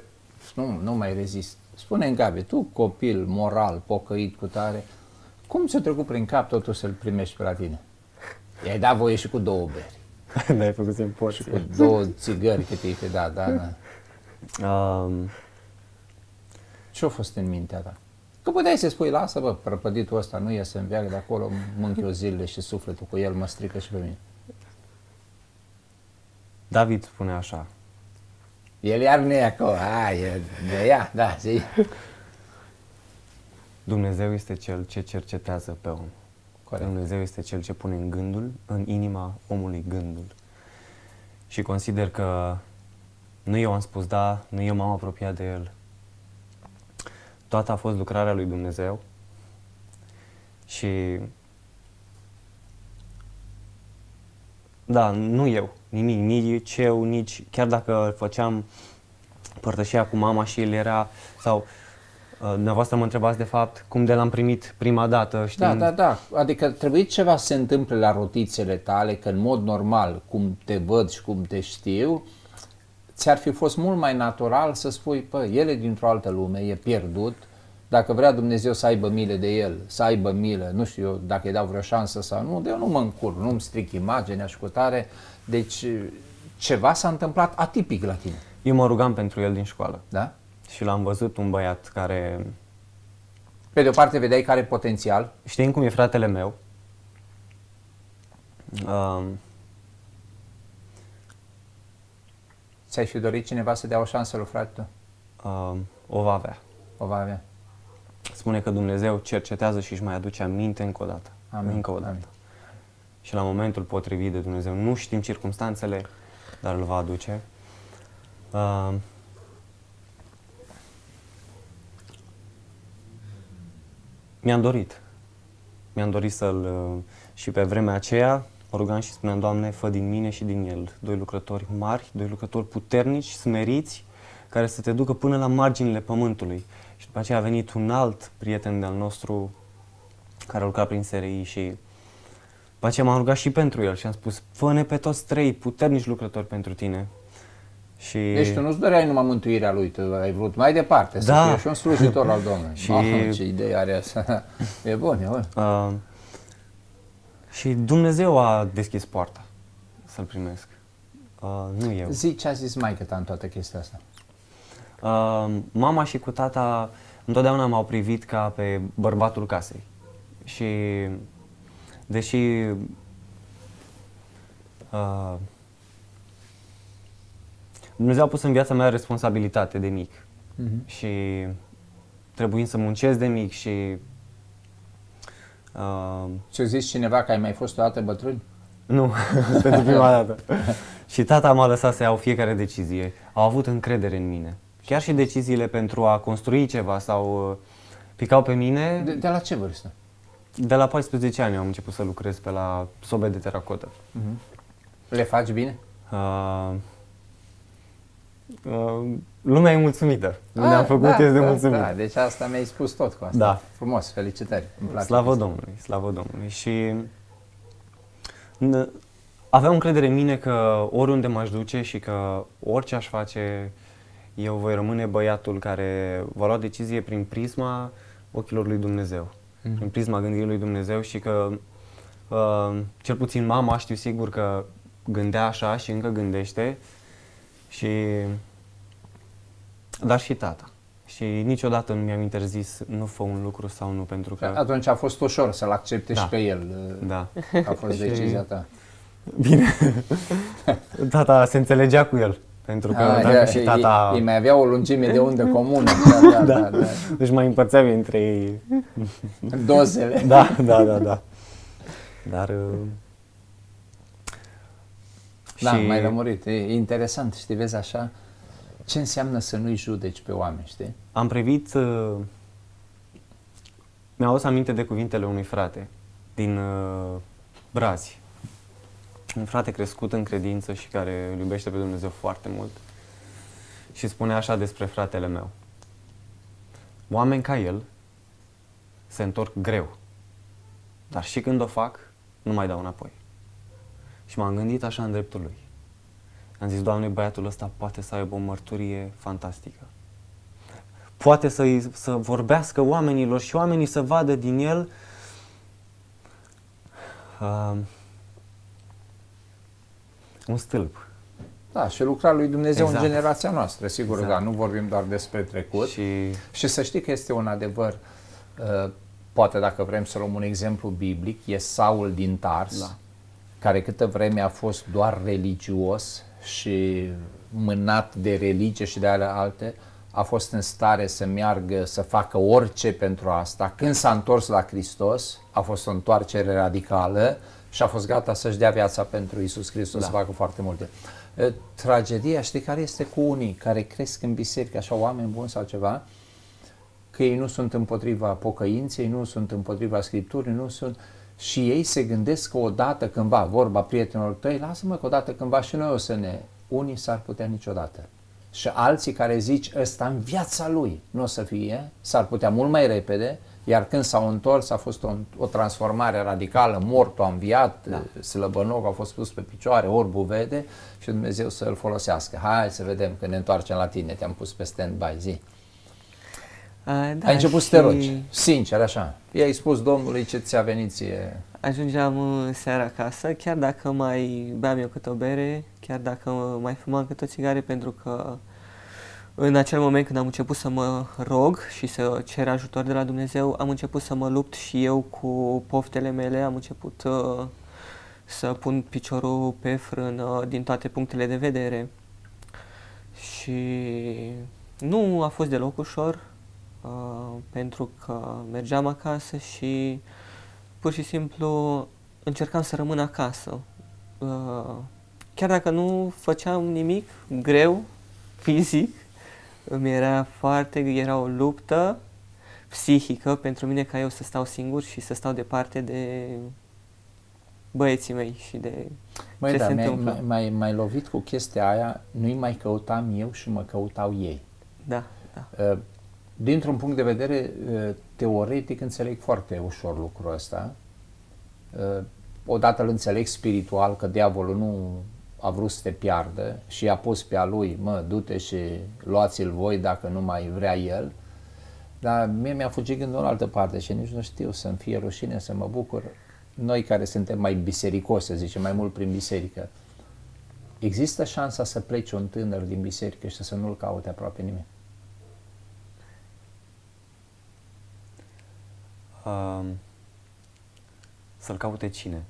nu, nu mai rezist. Spune-mi, Gabi, tu copil moral, pocăit cu tare, cum ți-a trecut prin cap totul să-l primești pe la tine? I-ai dat voie și cu două beri. *laughs* da, ai făcut în Și cu două țigări cât i dat, da, da. Um... Ce-a fost în mintea ta? Că puteai să spui, lasă bă, prăpăditul ăsta nu iese în viață de acolo, mânc eu zilele și sufletul cu el mă strică și pe mine. David spune așa. El iar nu e acolo, a, e de ea, da, zi. Dumnezeu este Cel ce cercetează pe om. Corect. Dumnezeu este Cel ce pune în gândul, în inima omului gândul. Și consider că nu eu am spus da, nu eu m-am apropiat de El. Toată a fost lucrarea lui Dumnezeu și da, nu eu, nimic, nici eu, nici chiar dacă făceam părtășia cu mama și el era sau uh, Uh, dumneavoastră mă întrebați de fapt cum de l-am primit prima dată. Știind... Da, da, da. Adică trebuie ceva să se întâmple la rotițele tale, că în mod normal, cum te văd și cum te știu, ți-ar fi fost mult mai natural să spui, pă, el e dintr-o altă lume, e pierdut, dacă vrea Dumnezeu să aibă milă de el, să aibă milă, nu știu eu dacă îi dau vreo șansă sau nu, de eu nu mă încur, nu-mi stric imaginea și cu tare, deci ceva s-a întâmplat atipic la tine. Eu mă rugam pentru el din școală. Da? și l-am văzut un băiat care... Pe de o parte vedeai care are potențial. Știind cum e fratele meu, um, Ți-ai fi dorit cineva să dea o șansă lui frate Um, o va avea. O va avea. Spune că Dumnezeu cercetează și își mai aduce aminte încă o dată. Amin. Încă o dată. Amin. Și la momentul potrivit de Dumnezeu, nu știm circumstanțele, dar îl va aduce. Uh, mi-am dorit. Mi-am dorit să-l... Uh, și pe vremea aceea mă rugam și spuneam, Doamne, fă din mine și din el doi lucrători mari, doi lucrători puternici, smeriți, care să te ducă până la marginile pământului. Și după aceea a venit un alt prieten de-al nostru care a lucrat prin SRI și după aceea m-am rugat și pentru el și am spus, fă-ne pe toți trei puternici lucrători pentru tine. Și... Deci tu nu-ți doreai numai mântuirea lui, tu ai vrut mai departe, să da. fie și un slujitor al Domnului. *laughs* și... Mamă, ce idee are asta. *laughs* e bun, e bun. Uh, și Dumnezeu a deschis poarta să-l primesc. Uh, nu eu. Zi ce a zis maică ta în toată chestia asta. Uh, mama și cu tata întotdeauna m-au privit ca pe bărbatul casei. Și deși uh, Dumnezeu a pus în viața mea responsabilitate de mic uh-huh. și trebuie să muncesc de mic și... Uh, Ți-a zis cineva că ai mai fost o dată bătrân? Nu, *laughs* pentru prima dată. și tata m-a lăsat să iau fiecare decizie. Au avut încredere în mine. Chiar și deciziile pentru a construi ceva sau uh, picau pe mine. De, de la ce vârstă? De la 14 ani am început să lucrez pe la sobe de teracotă. Uh-huh. Le faci bine? Uh, uh, lumea e mulțumită. Lumea Ah, am făcut da, este de da, mulțumit. Da, deci asta mi-ai spus tot cu asta. Da. Frumos, felicitări. Îmi place Slavă chestia. Domnului, slavă Domnului. Și n- aveam încredere în mine că oriunde m-aș duce și că orice aș face, eu voi rămâne băiatul care va lua decizie prin prisma ochilor lui Dumnezeu, Mhm. prin prisma gândirii lui Dumnezeu și că uh, cel puțin mama știu sigur că gândea așa și încă gândește și dar și tata. Și niciodată nu mi-am interzis nu fă un lucru sau nu pentru că Atunci a fost ușor să-l accepte Da. și pe el. da. A fost Și- decizia ta. Bine. *laughs* tata se înțelegea cu el. Pentru că Ah, dacă ea- și ei- tata... Ei mai avea o lungime de undă comună. *laughs* Da, da, da. da. Deci mai împărțeam între ei. *laughs* Dozele. Da, da, da, da. Dar... uh, Da, mai lămurit. E interesant, știi, vezi așa, ce înseamnă să nu-i judeci pe oameni, știi? Am privit... Uh, mi-am adus aminte de cuvintele unui frate din uh, Brazi. Un frate crescut în credință și care îl iubește pe Dumnezeu foarte mult. Și spune așa despre fratele meu. Oameni ca el se întorc greu, dar și când o fac, nu mai dau înapoi. Și m-am gândit așa în dreptul lui. Am zis, Doamne, băiatul ăsta poate să aibă o mărturie fantastică. Poate să, să vorbească oamenilor și oamenii să vadă din el uh, un stâlp. Da, și lucra lui Dumnezeu Exact. în generația noastră, sigur, Exact. da, nu vorbim doar despre trecut. Și Și să știi că este un adevăr, uh, poate dacă vrem să luăm un exemplu biblic, e Saul din Tars, Da. care câtă vreme a fost doar religios și mânat de religie și de ale alte, a fost în stare să meargă, să facă orice pentru asta. Când s-a întors la Hristos, a fost o întoarcere radicală și a fost gata să-și dea viața pentru Isus Hristos, Da. să facă foarte multe. Uh, Tragedia, știi care este cu unii care cresc în biserică, așa oameni buni sau ceva, că ei nu sunt împotriva pocăinței, nu sunt împotriva Scripturii, nu sunt... Și ei se gândesc că odată cândva, vorba prietenilor tăi, lasă-mă că odată cândva și noi o să ne... Unii s-ar putea niciodată. Și alții care zici, ăsta în viața lui nu o să fie, s-ar putea mult mai repede, iar când s-au întors a fost o, o transformare radicală, mortul a înviat, da. slăbănoc a fost pus pe picioare, orbul vede și Dumnezeu să îl folosească. Hai să vedem că ne întoarcem la tine, te-am pus pe stand-by, zi. A, da, Ai început și să te rogi, sincer, așa. I-ai spus Domnului ce ți-a venit ție. Ajungeam uh, seara acasă, chiar dacă mai beam eu câte o bere, chiar dacă mai fumam câte o țigare, pentru că în acel moment când am început să mă rog și să cer ajutor de la Dumnezeu, am început să mă lupt și eu cu poftele mele, am început uh, să pun piciorul pe frână din toate punctele de vedere. Și nu a fost deloc ușor, uh, pentru că mergeam acasă și pur și simplu încercam să rămân acasă. Uh, chiar dacă nu făceam nimic greu, fizic, îmi era foarte, era o luptă psihică pentru mine ca eu să stau singur și să stau departe de băieții mei și de Măi, ce da, se mi-ai, întâmplă. mai, mai lovit cu chestia aia, nu-i mai căutam eu și mă căutau ei. Da, da. Uh, Dintr-un punct de vedere uh, teoretic înțeleg foarte ușor lucrul ăsta. Uh, Odată îl înțeleg spiritual că diavolul nu a vrut să te piardă și i-a pus pe a lui, mă, du-te și luați-l voi dacă nu mai vrea el. Dar mie mi-a fugit gândul în altă parte și nici nu știu să-mi fie rușine, să mă bucur. Noi care suntem mai bisericos, să zicem, mai mult prin biserică, există șansa să pleci un tânăr din biserică și să nu-l caute aproape nimeni. uh, să-l caute cine?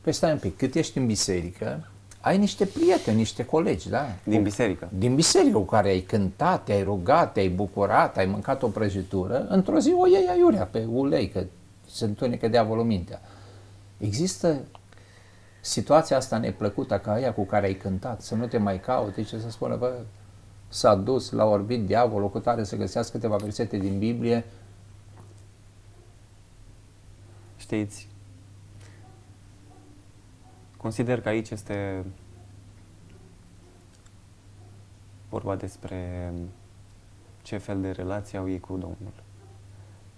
Păi stai un pic, cât ești în biserică, ai niște prieteni, niște colegi, da? Din biserică. Din biserică cu care ai cântat, te-ai rugat, te-ai bucurat, ai mâncat o prăjitură, într-o zi o iei aiurea pe ulei, că se întunecă diavolul mintea. Există situația asta neplăcută ca aia cu care ai cântat, să nu te mai caute, ce să spună, bă, s-a dus, l-a orbit diavolul, cu tare să găsească câteva versete din Biblie, Știți, consider că aici este vorba despre ce fel de relație au ei cu Domnul.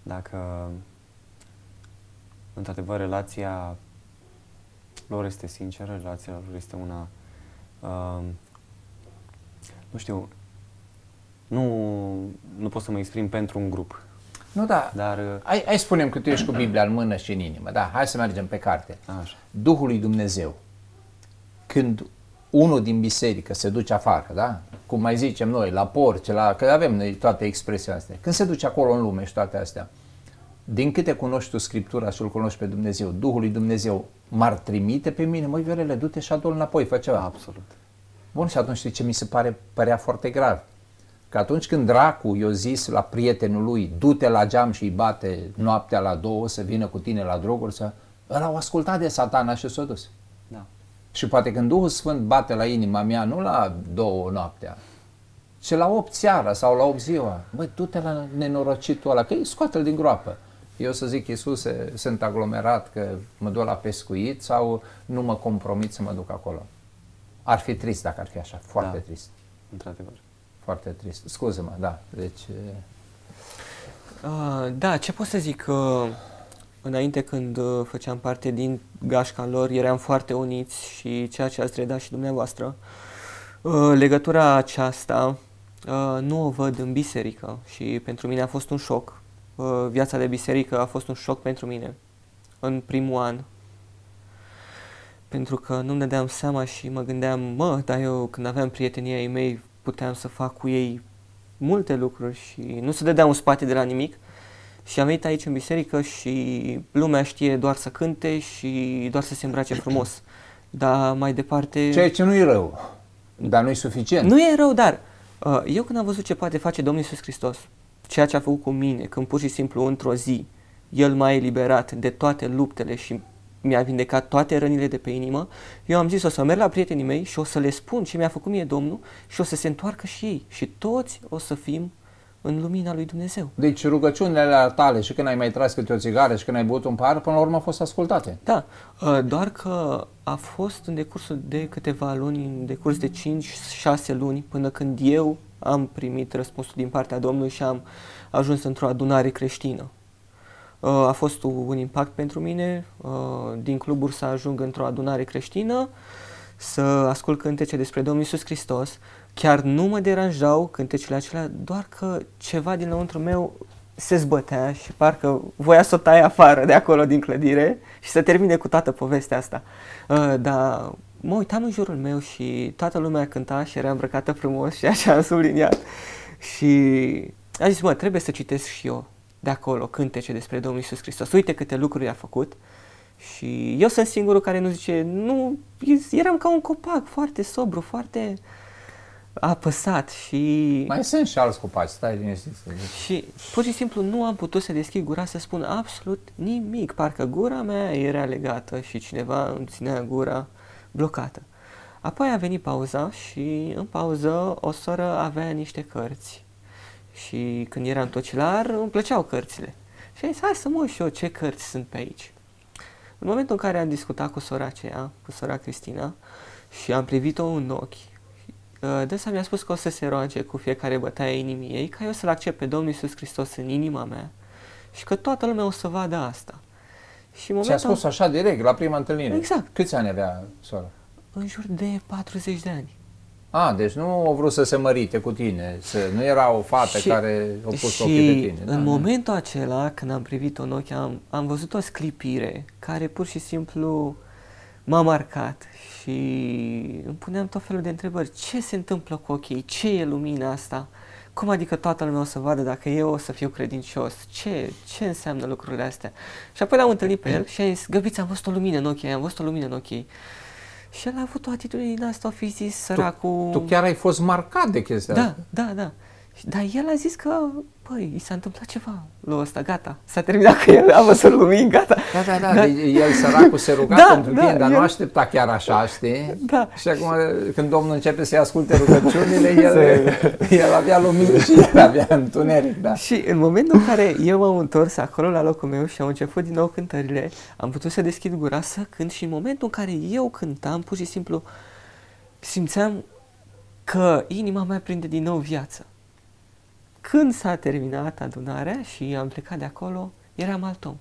Dacă într-adevăr relația lor este sinceră, relația lor este una, uh, nu știu, nu, nu pot să mă exprim pentru un grup. Nu, da. Dar, uh, hai, hai spunem că tu ești cu Biblia în mână și în inimă. Da, hai să mergem pe carte. așa, Duhul lui Dumnezeu, când unul din biserică se duce afară, da? Cum mai zicem noi, la porci, la, că avem noi toate expresiile astea. Când se duce acolo în lume și toate astea, din câte cunoști tu Scriptura și îl cunoști pe Dumnezeu, Duhul lui Dumnezeu m-ar trimite pe mine, măi, Viorele, du-te și adu înapoi, fă ceva. absolut. Bun, și atunci știi ce mi se pare, părea foarte grav? Că atunci când dracu i-a zis la prietenul lui, du-te la geam și îi bate noaptea la două să vină cu tine la droguri, să... ăla au ascultat de satana și s-a dus. Da. Și poate când Duhul Sfânt bate la inima mea, nu la două noaptea, ci la 8 seara sau la 8 ziua, băi, du-te la nenorocitul ăla, că scoate-l din groapă. Eu să zic, Iisuse, sunt aglomerat că mă duc la pescuit sau nu mă compromit să mă duc acolo. Ar fi trist dacă ar fi așa, foarte Da. trist. Într-adevăr. Foarte trist. Scuze-mă, da. Deci, e, Uh, da, ce pot să zic? Uh, înainte când uh, făceam parte din gașca lor, eram foarte uniți și ceea ce ați redat și dumneavoastră. Uh, legătura aceasta uh, nu o văd în biserică și pentru mine a fost un șoc. Uh, viața de biserică a fost un șoc pentru mine în primul an. Pentru că nu-mi dădeam seama și mă gândeam, mă, dar eu când aveam prietenii ai mei puteam să fac cu ei multe lucruri și nu se dădea un spate de la nimic. Și am venit aici în biserică și lumea știe doar să cânte și doar să se îmbrace frumos. *clears throat* Dar mai departe... ceea ce nu e rău, dar nu e suficient. Nu e rău, dar uh, eu când am văzut ce poate face Domnul Iisus Hristos, ceea ce a făcut cu mine, când pur și simplu într-o zi El m-a eliberat de toate luptele și mi-a vindecat toate rănile de pe inimă, eu am zis o să merg la prietenii mei și o să le spun ce mi-a făcut mie Domnul și o să se întoarcă și ei și toți o să fim în lumina lui Dumnezeu. Deci rugăciunile tale și când ai mai tras câte o țigară și când ai băut un pahar, până la urmă au fost ascultate. Da, uh, doar că a fost în decursul de câteva luni, în decurs de 5-6 luni, până când eu am primit răspunsul din partea Domnului și am ajuns într-o adunare creștină. Uh, A fost un impact pentru mine, uh, din cluburi să ajung într-o adunare creștină, să ascult cântece despre Domnul Isus Hristos. Chiar nu mă deranjau cântecele acelea, doar că ceva din lăuntru meu se zbătea și parcă voia să o taie afară de acolo din clădire și să termine cu toată povestea asta. Uh, dar mă uitam în jurul meu și toată lumea cânta și era îmbrăcată frumos și așa am subliniat. Și am zis, mă, trebuie să citesc și eu de acolo cântece despre Domnul Isus Hristos. Uite câte lucruri a făcut. Și eu sunt singurul care nu zice, nu, eram ca un copac, foarte sobru, foarte apăsat și... Mai sunt și alți copaci, stai liniștit. să zic. Și pur și simplu nu am putut să deschid gura să spun absolut nimic. Parcă gura mea era legată și cineva îmi ținea gura blocată. Apoi a venit pauza și în pauză o soră avea niște cărți. Și când eram tocilar îmi plăceau cărțile. Și am zis, hai să mă uit și eu ce cărți sunt pe aici. În momentul în care am discutat cu sora aceea, cu sora Cristina, și am privit-o în ochi, uh, dânsa mi-a spus că o să se roage cu fiecare bătaie inimii ei, ca eu să-L accept pe Domnul Iisus Hristos în inima mea și că toată lumea o să vadă asta. Și în Ți-a momentul spus așa direct, la prima întâlnire. Exact. Câți ani avea sora? în jur de 40 de ani. A, deci nu a vrut să se mărite cu tine, să, nu era o fată Și- care a pus și ochii pe tine. da, în momentul acela, când am privit-o în ochi, am, am văzut o sclipire care pur și simplu m-a marcat și îmi puneam tot felul de întrebări. Ce se întâmplă cu ochii? ei? Ce e lumina asta? Cum adică toată lumea o să vadă dacă eu o să fiu credincios? Ce, ce înseamnă lucrurile astea? Și apoi l-am întâlnit pe el și am zis, Găbiță, am văzut o lumină în ochii ei, am văzut o lumină în ochii ei. Și el a avut o atitudine din asta, o fi zis, săracul... Tu chiar ai fost marcat de chestia Da, asta. da, da. Și- Dar el a zis că, băi, i s-a întâmplat ceva lui ăsta, gata. S-a terminat cu el, a văzut lumini, gata. Da, da, da, Da. deci el săracul se ruga Da, pentru da, tine, dar nu el- aștepta chiar așa, știi? Da. Și acum când Domnul începe să-i asculte rugăciunile, el, el avea lumină și el avea întuneric, da. Și în momentul în care eu m-am întors acolo la locul meu și au început din nou cântările, am putut să deschid gura să cânt și în momentul în care eu cântam, pur și simplu simțeam că inima mea prinde din nou viață. Când s-a terminat adunarea și am plecat de acolo, eram alt om.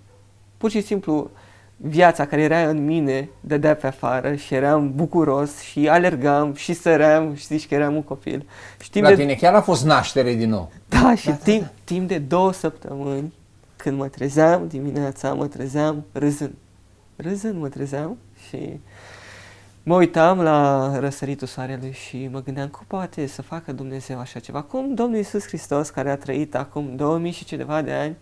Pur și simplu, viața care era în mine dădea pe afară și eram bucuros și alergam și săream, știți că eram un copil. Și timp La de... tine chiar a fost naștere din nou. Da, și da, timp, da, da. timp de două săptămâni, când mă trezeam dimineața, mă trezeam râzând. Râzând mă trezeam și mă uitam la răsăritul soarelui și mă gândeam cum poate să facă Dumnezeu așa ceva. Cum Domnul Iisus Hristos, care a trăit acum 2000 și ceva de ani,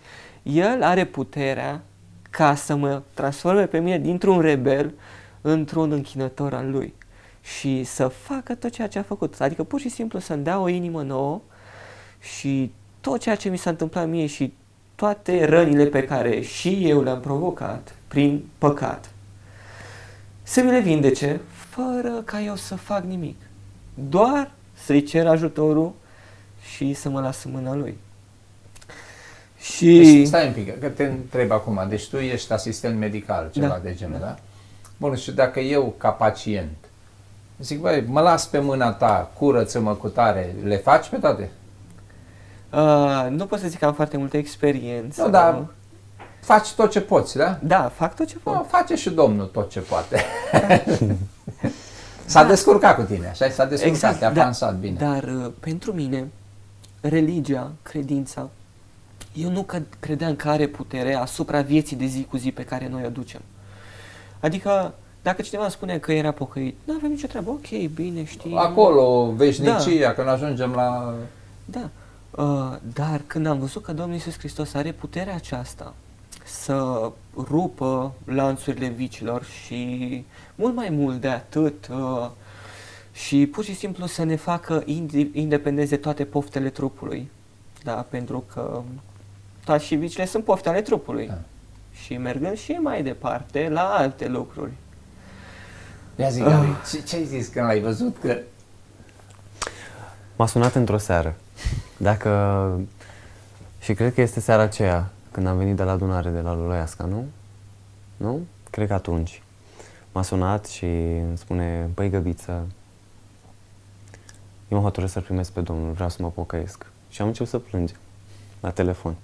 El are puterea ca să mă transforme pe mine dintr-un rebel într-un închinător al Lui și să facă tot ceea ce a făcut. Adică pur și simplu să-mi dea o inimă nouă și tot ceea ce mi s-a întâmplat mie și toate rănile pe care și eu le-am provocat prin păcat, să mi le vindece fără ca eu să fac nimic. Doar să-i cer ajutorul și să mă las în mâna lui. Și... Deci, stai un pic, că te întreb acum. Deci tu ești asistent medical, ceva da. de genul, da? da? Bun, și dacă eu, ca pacient, zic, băi, mă las pe mâna ta, curăță-mă cu tare, le faci pe toate? Uh, nu pot să zic că am foarte multă experiență. Nu, dar faci tot ce poți, da? Da, fac tot ce pot. No, face și Domnul tot ce poate. *laughs* s-a da. descurcat cu tine, așa? S-a descurcat, exact, te-a da, bine. Dar uh, pentru mine, religia, credința, eu nu credeam că are putere asupra vieții de zi cu zi pe care noi o ducem. Adică, dacă cineva spune că era pocăit, nu avem nicio treabă, ok, bine, știi. Acolo, veșnicia, da. când ajungem la... Da, uh, dar când am văzut că Domnul Iisus Hristos are puterea aceasta să rupă lanțurile vicilor și mult mai mult de atât uh, și pur și simplu să ne facă independenți de toate poftele trupului. Da, pentru că toate și vicile sunt pofte ale trupului. Da. Și mergând și mai departe la alte lucruri. Ia zi, Gabi, uh. ce, ce ai zis când l-ai văzut? Că... M-a sunat într-o seară. Dacă... Și cred că este seara aceea, când am venit de la adunare de la Luloiasca, nu? Nu? Cred că atunci. M-a sunat și îmi spune, băi Găbiță, eu mă hotărăsc să primesc pe Domnul, vreau să mă pocăiesc. Și am început să plângem la telefon.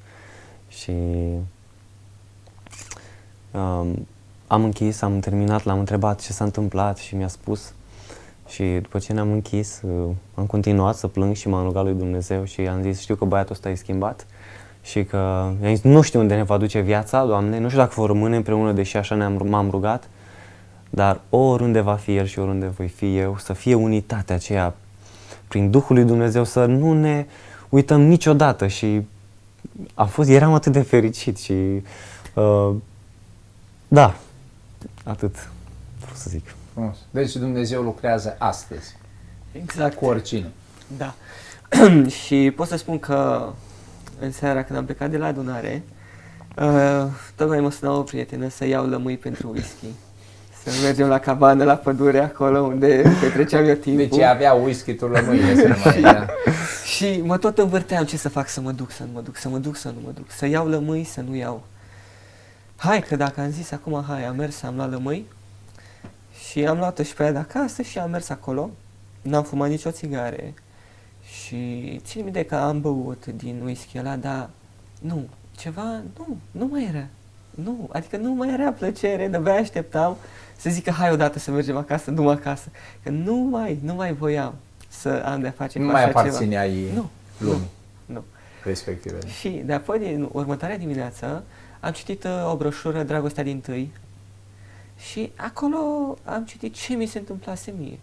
Și um, am închis, am terminat, l-am întrebat ce s-a întâmplat și mi-a spus. Și după ce ne-am închis, uh, am continuat să plâng și m-am rugat lui Dumnezeu și am zis, știu că băiatul ăsta e schimbat și că am zis, nu știu unde ne va duce viața, Doamne, nu știu dacă vor rămâne împreună, deși așa ne-am, m-am rugat, dar oriunde va fi El și oriunde voi fi eu, să fie unitatea aceea prin Duhul lui Dumnezeu, să nu ne uităm niciodată și a fost, eram atât de fericit și uh, da, atât pot să zic. Frumos. Deci Dumnezeu lucrează astăzi. Exact. Cu oricine. Da. *clears throat* și pot să spun că în seara când am plecat de la adunare, uh, tocmai mă suna o prietenă să iau lămâi pentru whisky. Să mergem la cabană, la pădure, acolo unde petreceam eu timpul. Deci avea whisky, tu lămâile să mai ia. *laughs* Și mă tot învârteam ce să fac, să mă duc, să nu mă duc, să mă duc, să nu mă duc, să iau lămâi, să nu iau. Hai că dacă am zis acum, hai, am mers, am luat lămâi și am luat-o și pe ea de acasă și am mers acolo. N-am fumat nicio țigare și țin minte că am băut din whisky ăla, dar nu, ceva, nu, nu mai era. Nu, adică nu mai era plăcere, de așteptam să zică hai odată să mergem acasă, nu acasă. Că nu mai, nu mai voiam să am de-a face nu cu mai așa aparțineai nu, lumii nu, nu. respective. Și de apoi, din următoarea dimineață, am citit uh, o broșură, Dragostea din tâi, și acolo am citit ce mi se întâmplase mie.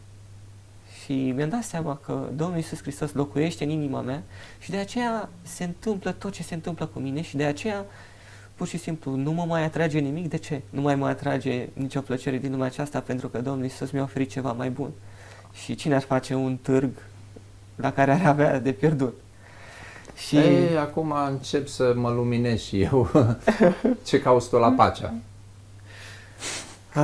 Și mi-am dat seama că Domnul Iisus Hristos locuiește în inima mea și de aceea se întâmplă tot ce se întâmplă cu mine și de aceea pur și simplu nu mă mai atrage nimic. De ce? Nu mai mă atrage nicio plăcere din lumea aceasta pentru că Domnul Iisus mi-a oferit ceva mai bun. Și cine ar face un târg la care ar avea de pierdut? Și Ei, acum încep să mă luminez și eu. *laughs* Ce cauți tu la pacea? Că,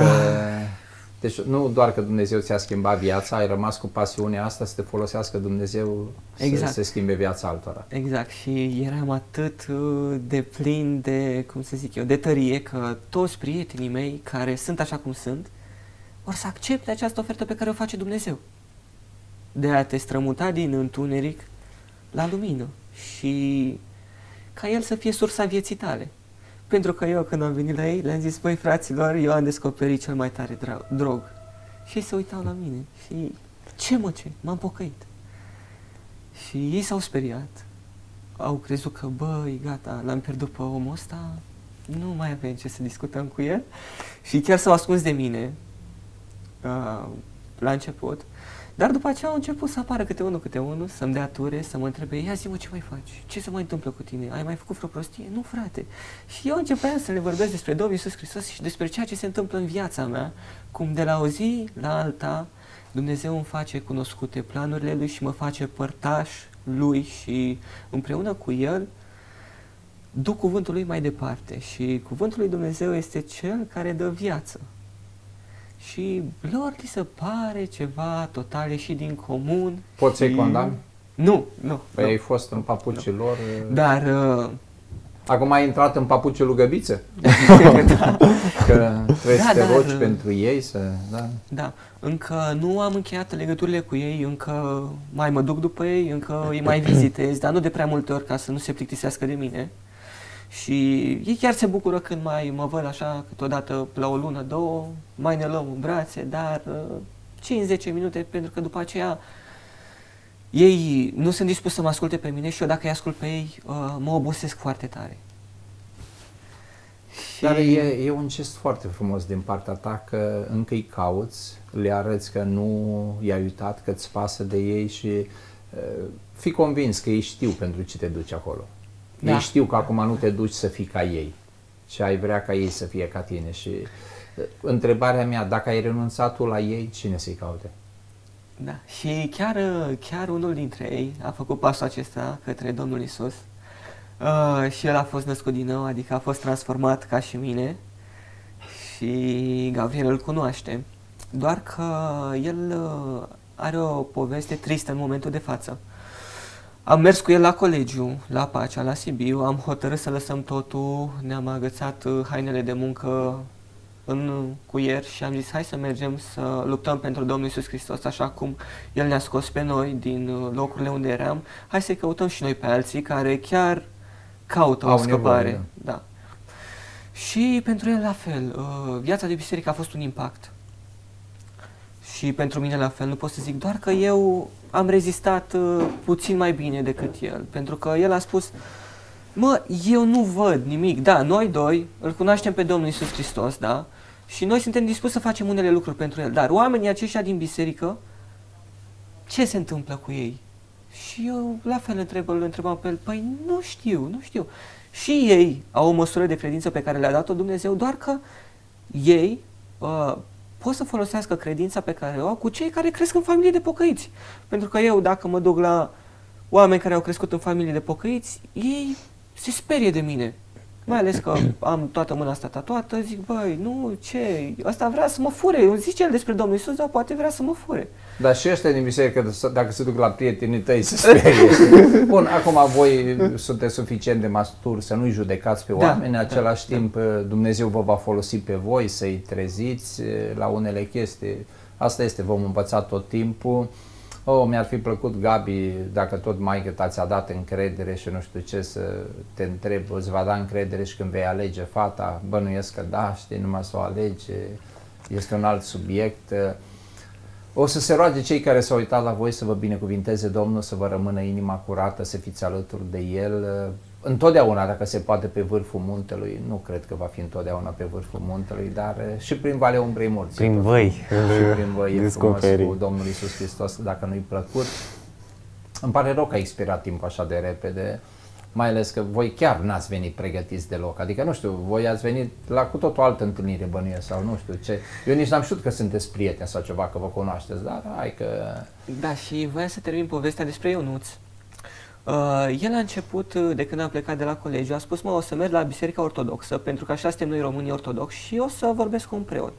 deci nu doar că Dumnezeu ți-a schimbat viața, ai rămas cu pasiunea asta să te folosească Dumnezeu exact. să se schimbe viața altora. Exact și eram atât uh, de plin de, cum să zic eu, de tărie că toți prietenii mei care sunt așa cum sunt, vor să accepte această ofertă pe care o face Dumnezeu. de a te strămuta din întuneric la lumină și ca El să fie sursa vieții tale. Pentru că eu când am venit la ei, le-am zis, băi fraților, eu am descoperit cel mai tare drog. Și ei se uitau la mine și ce mă ce, m-am pocăit. Și ei s-au speriat, au crezut că, băi, gata, l-am pierdut pe omul ăsta, nu mai avem ce să discutăm cu el. Și chiar s-au ascuns de mine uh, la început. Dar după aceea au început să apară câte unul, câte unul, să-mi dea ture, să mă întrebe, ia zi mă, ce mai faci? Ce se mai întâmplă cu tine? Ai mai făcut vreo prostie? Nu, frate. Și eu începeam să le vorbesc despre Domnul Iisus Hristos și despre ceea ce se întâmplă în viața mea, cum de la o zi la alta Dumnezeu îmi face cunoscute planurile Lui și mă face părtaș Lui și împreună cu El duc cuvântul Lui mai departe și cuvântul Lui Dumnezeu este Cel care dă viață și lor li se pare ceva total și din comun. Poți să-i condamni? Nu, nu. Păi nu. ai fost în papucii lor. Dar... Uh... Acum ai intrat în papucii lui Găbiță? *laughs* da. Că trebuie da, să te dar, rogi uh, pentru ei să... Da. da. Încă nu am încheiat legăturile cu ei, încă mai mă duc după ei, încă îi mai vizitez, dar nu de prea multe ori ca să nu se plictisească de mine. Și ei chiar se bucură când mai mă văd așa câteodată la o lună, două, mai ne luăm în brațe, dar uh, 5-10 minute pentru că după aceea ei nu sunt dispuși să mă asculte pe mine și eu dacă îi ascult pe ei uh, mă obosesc foarte tare. Și... Dar e, e un gest foarte frumos din partea ta că încă îi cauți, le arăți că nu i-ai uitat, că îți pasă de ei și uh, fii convins că ei știu pentru ce te duci acolo. Da. Ei știu că acum nu te duci să fii ca ei și ai vrea ca ei să fie ca tine și uh, întrebarea mea, dacă ai renunțat tu la ei, cine să-i caute? Da, și chiar, uh, chiar unul dintre ei a făcut pasul acesta către Domnul Isus uh, și el a fost născut din nou, adică a fost transformat ca și mine și Gabriel îl cunoaște, doar că el uh, are o poveste tristă în momentul de față. Am mers cu el la colegiu, la Pacea, la Sibiu, am hotărât să lăsăm totul, ne-am agățat uh, hainele de muncă în cuier și am zis hai să mergem să luptăm pentru Domnul Isus Hristos așa cum El ne-a scos pe noi din uh, locurile unde eram, hai să căutăm și noi pe alții care chiar caută Au o scăpare. Nevoie. Da. Și pentru el la fel, uh, viața de biserică a fost un impact. Și pentru mine la fel, nu pot să zic doar că eu am rezistat uh, puțin mai bine decât el, pentru că el a spus, mă, eu nu văd nimic, da, noi doi îl cunoaștem pe Domnul Isus Hristos, da, și noi suntem dispuși să facem unele lucruri pentru el, dar oamenii aceștia din biserică, ce se întâmplă cu ei? Și eu la fel întreb, îl întrebam pe el, păi nu știu, nu știu. Și ei au o măsură de credință pe care le-a dat-o Dumnezeu, doar că ei uh, pot să folosească credința pe care o au cu cei care cresc în familie de pocăiți. Pentru că eu, dacă mă duc la oameni care au crescut în familie de pocăiți, ei se sperie de mine. Mai ales că am toată mâna asta tatuată, zic, băi, nu, ce, ăsta vrea să mă fure. Zice el despre Domnul Iisus, dar poate vrea să mă fure. Dar și ăștia din biserică, dacă se duc la prietenii tăi, se sperie. Bun, acum voi sunteți suficient de masturi să nu-i judecați pe da, oameni, în da, același da, timp da. Dumnezeu vă va folosi pe voi să-i treziți la unele chestii. Asta este, vom învăța tot timpul. Oh, mi-ar fi plăcut, Gabi, dacă tot mai că ți-a dat încredere și nu știu ce să te întreb, îți va da încredere și când vei alege fata, bănuiesc că da, știi, numai să o alege, este un alt subiect. O să se roage cei care s-au uitat la voi să vă binecuvinteze Domnul, să vă rămână inima curată, să fiți alături de El. Întotdeauna, dacă se poate, pe vârful muntelui, nu cred că va fi întotdeauna pe vârful muntelui, dar și prin Valea Umbrei Morții. Prin voi. Și prin voi e frumos cu Domnul Isus Hristos, dacă nu-i plăcut. Îmi pare rău că a expirat timpul așa de repede mai ales că voi chiar n-ați venit pregătiți deloc. Adică, nu știu, voi ați venit la cu tot o altă întâlnire bănuie sau nu știu ce. Eu nici n-am știut că sunteți prieteni sau ceva, că vă cunoașteți, dar hai că... Da, și voia să termin povestea despre Ionuț. Uh, el a început, uh, de când am plecat de la colegiu, a spus, mă, o să merg la Biserica Ortodoxă, pentru că așa suntem noi românii ortodoxi și o să vorbesc cu un preot.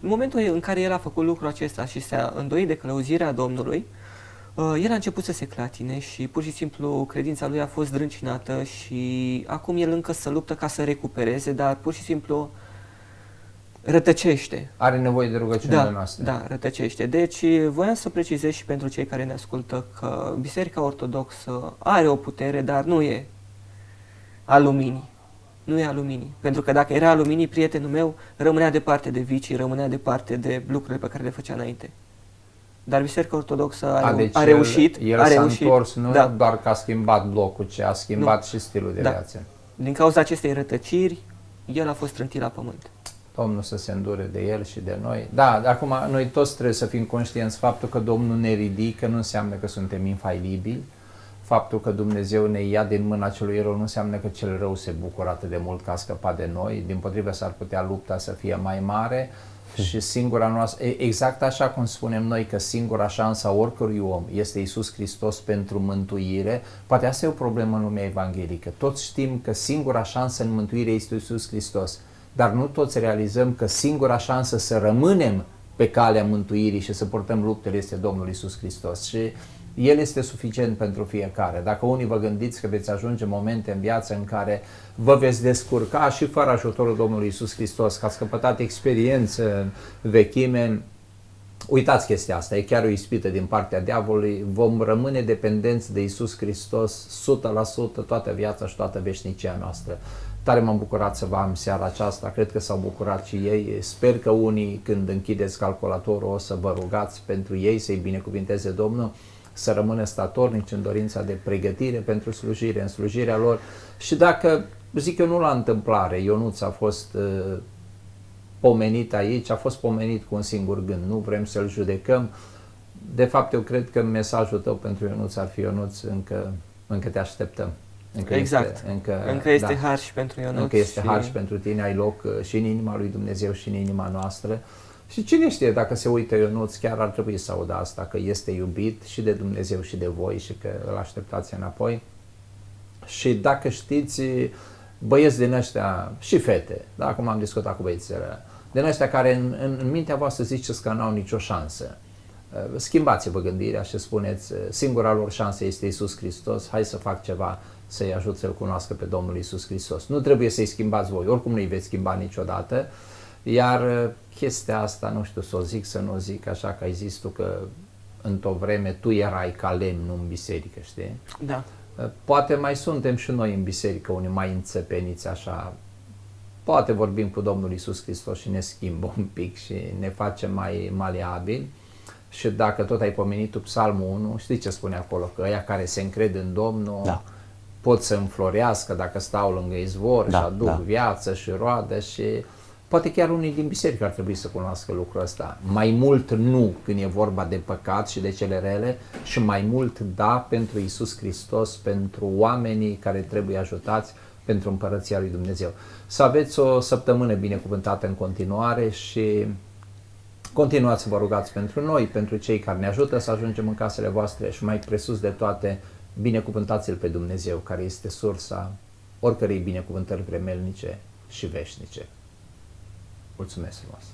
În momentul în care el a făcut lucrul acesta și s-a îndoit de călăuzirea Domnului, uh, Uh, el a început să se clatine și pur și simplu credința lui a fost drâncinată și acum el încă să luptă ca să recupereze, dar pur și simplu rătăcește. Are nevoie de rugăciunile Da, noastre. da, rătăcește. Deci voiam să precizez și pentru cei care ne ascultă că Biserica Ortodoxă are o putere, dar nu e a luminii. Nu e a luminii. Pentru că dacă era a luminii, prietenul meu rămânea departe de vicii, rămânea departe de lucrurile pe care le făcea înainte. Dar Biserica Ortodoxă a, A, reu- deci a reușit. El, el a s-a reușit. întors nu da. doar că a schimbat blocul, ci a schimbat și stilul de Da. viață. Din cauza acestei rătăciri, el a fost trântit la pământ. Domnul să se îndure de el și de noi. Da, dar acum noi toți trebuie să fim conștienți faptul că Domnul ne ridică nu înseamnă că suntem infailibili. Faptul că Dumnezeu ne ia din mâna celui rău nu înseamnă că cel rău se bucură atât de mult că a scăpat de noi. Din potrivă s-ar putea lupta să fie mai mare și singura noastră, e- exact așa cum spunem noi că singura șansă a oricărui om este Isus Hristos pentru mântuire, poate asta e o problemă în lumea evanghelică. Toți știm că singura șansă în mântuire este Isus Hristos, dar nu toți realizăm că singura șansă să rămânem pe calea mântuirii și să purtăm luptele este Domnul Isus Hristos. Și el este suficient pentru fiecare. Dacă unii vă gândiți că veți ajunge momente în viață în care vă veți descurca și fără ajutorul Domnului Isus Hristos, că ați căpătat experiență, vechime, uitați chestia asta, e chiar o ispită din partea diavolului, vom rămâne dependenți de Isus Hristos 100% toată viața și toată veșnicia noastră. Tare m-am bucurat să vă am seara aceasta, cred că s-au bucurat și ei. Sper că unii, când închideți calculatorul, o să vă rugați pentru ei, să-i binecuvinteze Domnul, să rămână statornici în dorința de pregătire pentru slujire, în slujirea lor. Și dacă, zic eu, nu la întâmplare, Ionuț a fost uh, pomenit aici, a fost pomenit cu un singur gând, nu vrem să-l judecăm. De fapt, eu cred că mesajul tău pentru Ionuț ar fi Ionuț, încă, încă te așteptăm. Încă exact. Este, încă, Încă este da. har și pentru Ionuț. Încă este har și pentru tine, ai loc uh, și în inima lui Dumnezeu și în inima noastră. Și cine știe, dacă se uită Ionuț, chiar ar trebui să audă asta, că este iubit și de Dumnezeu și de voi și că îl așteptați înapoi. Și dacă știți, băieți din ăștia și fete, da, acum am discutat cu băiețele, din ăștia care în, în, în mintea voastră ziceți că n-au nicio șansă, uh, schimbați-vă gândirea și spuneți, uh, singura lor șansă este Isus Hristos, hai să fac ceva să-i ajut să-L cunoască pe Domnul Isus Hristos. Nu trebuie să-i schimbați voi, oricum nu-i veți schimba niciodată, iar uh, chestia asta, nu știu să o zic, să nu o zic, așa că ai zis tu că într-o vreme tu erai ca lemn, nu în biserică, știi? Da. Uh, Poate mai suntem și noi în biserică, unii mai înțepeniți așa, poate vorbim cu Domnul Isus Hristos și ne schimbă un pic și ne face mai maleabili. Și dacă tot ai pomenit tu Psalmul 1, știi ce spune acolo? Că ăia care se încred în Domnul Da. Pot să înflorească dacă stau lângă izvor Da, și aduc da. viață și roadă și poate chiar unii din biserică ar trebui să cunoască lucrul ăsta. Mai mult nu când e vorba de păcat și de cele rele și mai mult da pentru Isus Hristos, pentru oamenii care trebuie ajutați pentru împărăția lui Dumnezeu. Să aveți o săptămână binecuvântată în continuare și continuați să vă rugați pentru noi, pentru cei care ne ajută să ajungem în casele voastre și mai presus de toate, binecuvântați-L pe Dumnezeu, care este sursa oricărei binecuvântări vremelnice și veșnice. Mulțumesc frumos!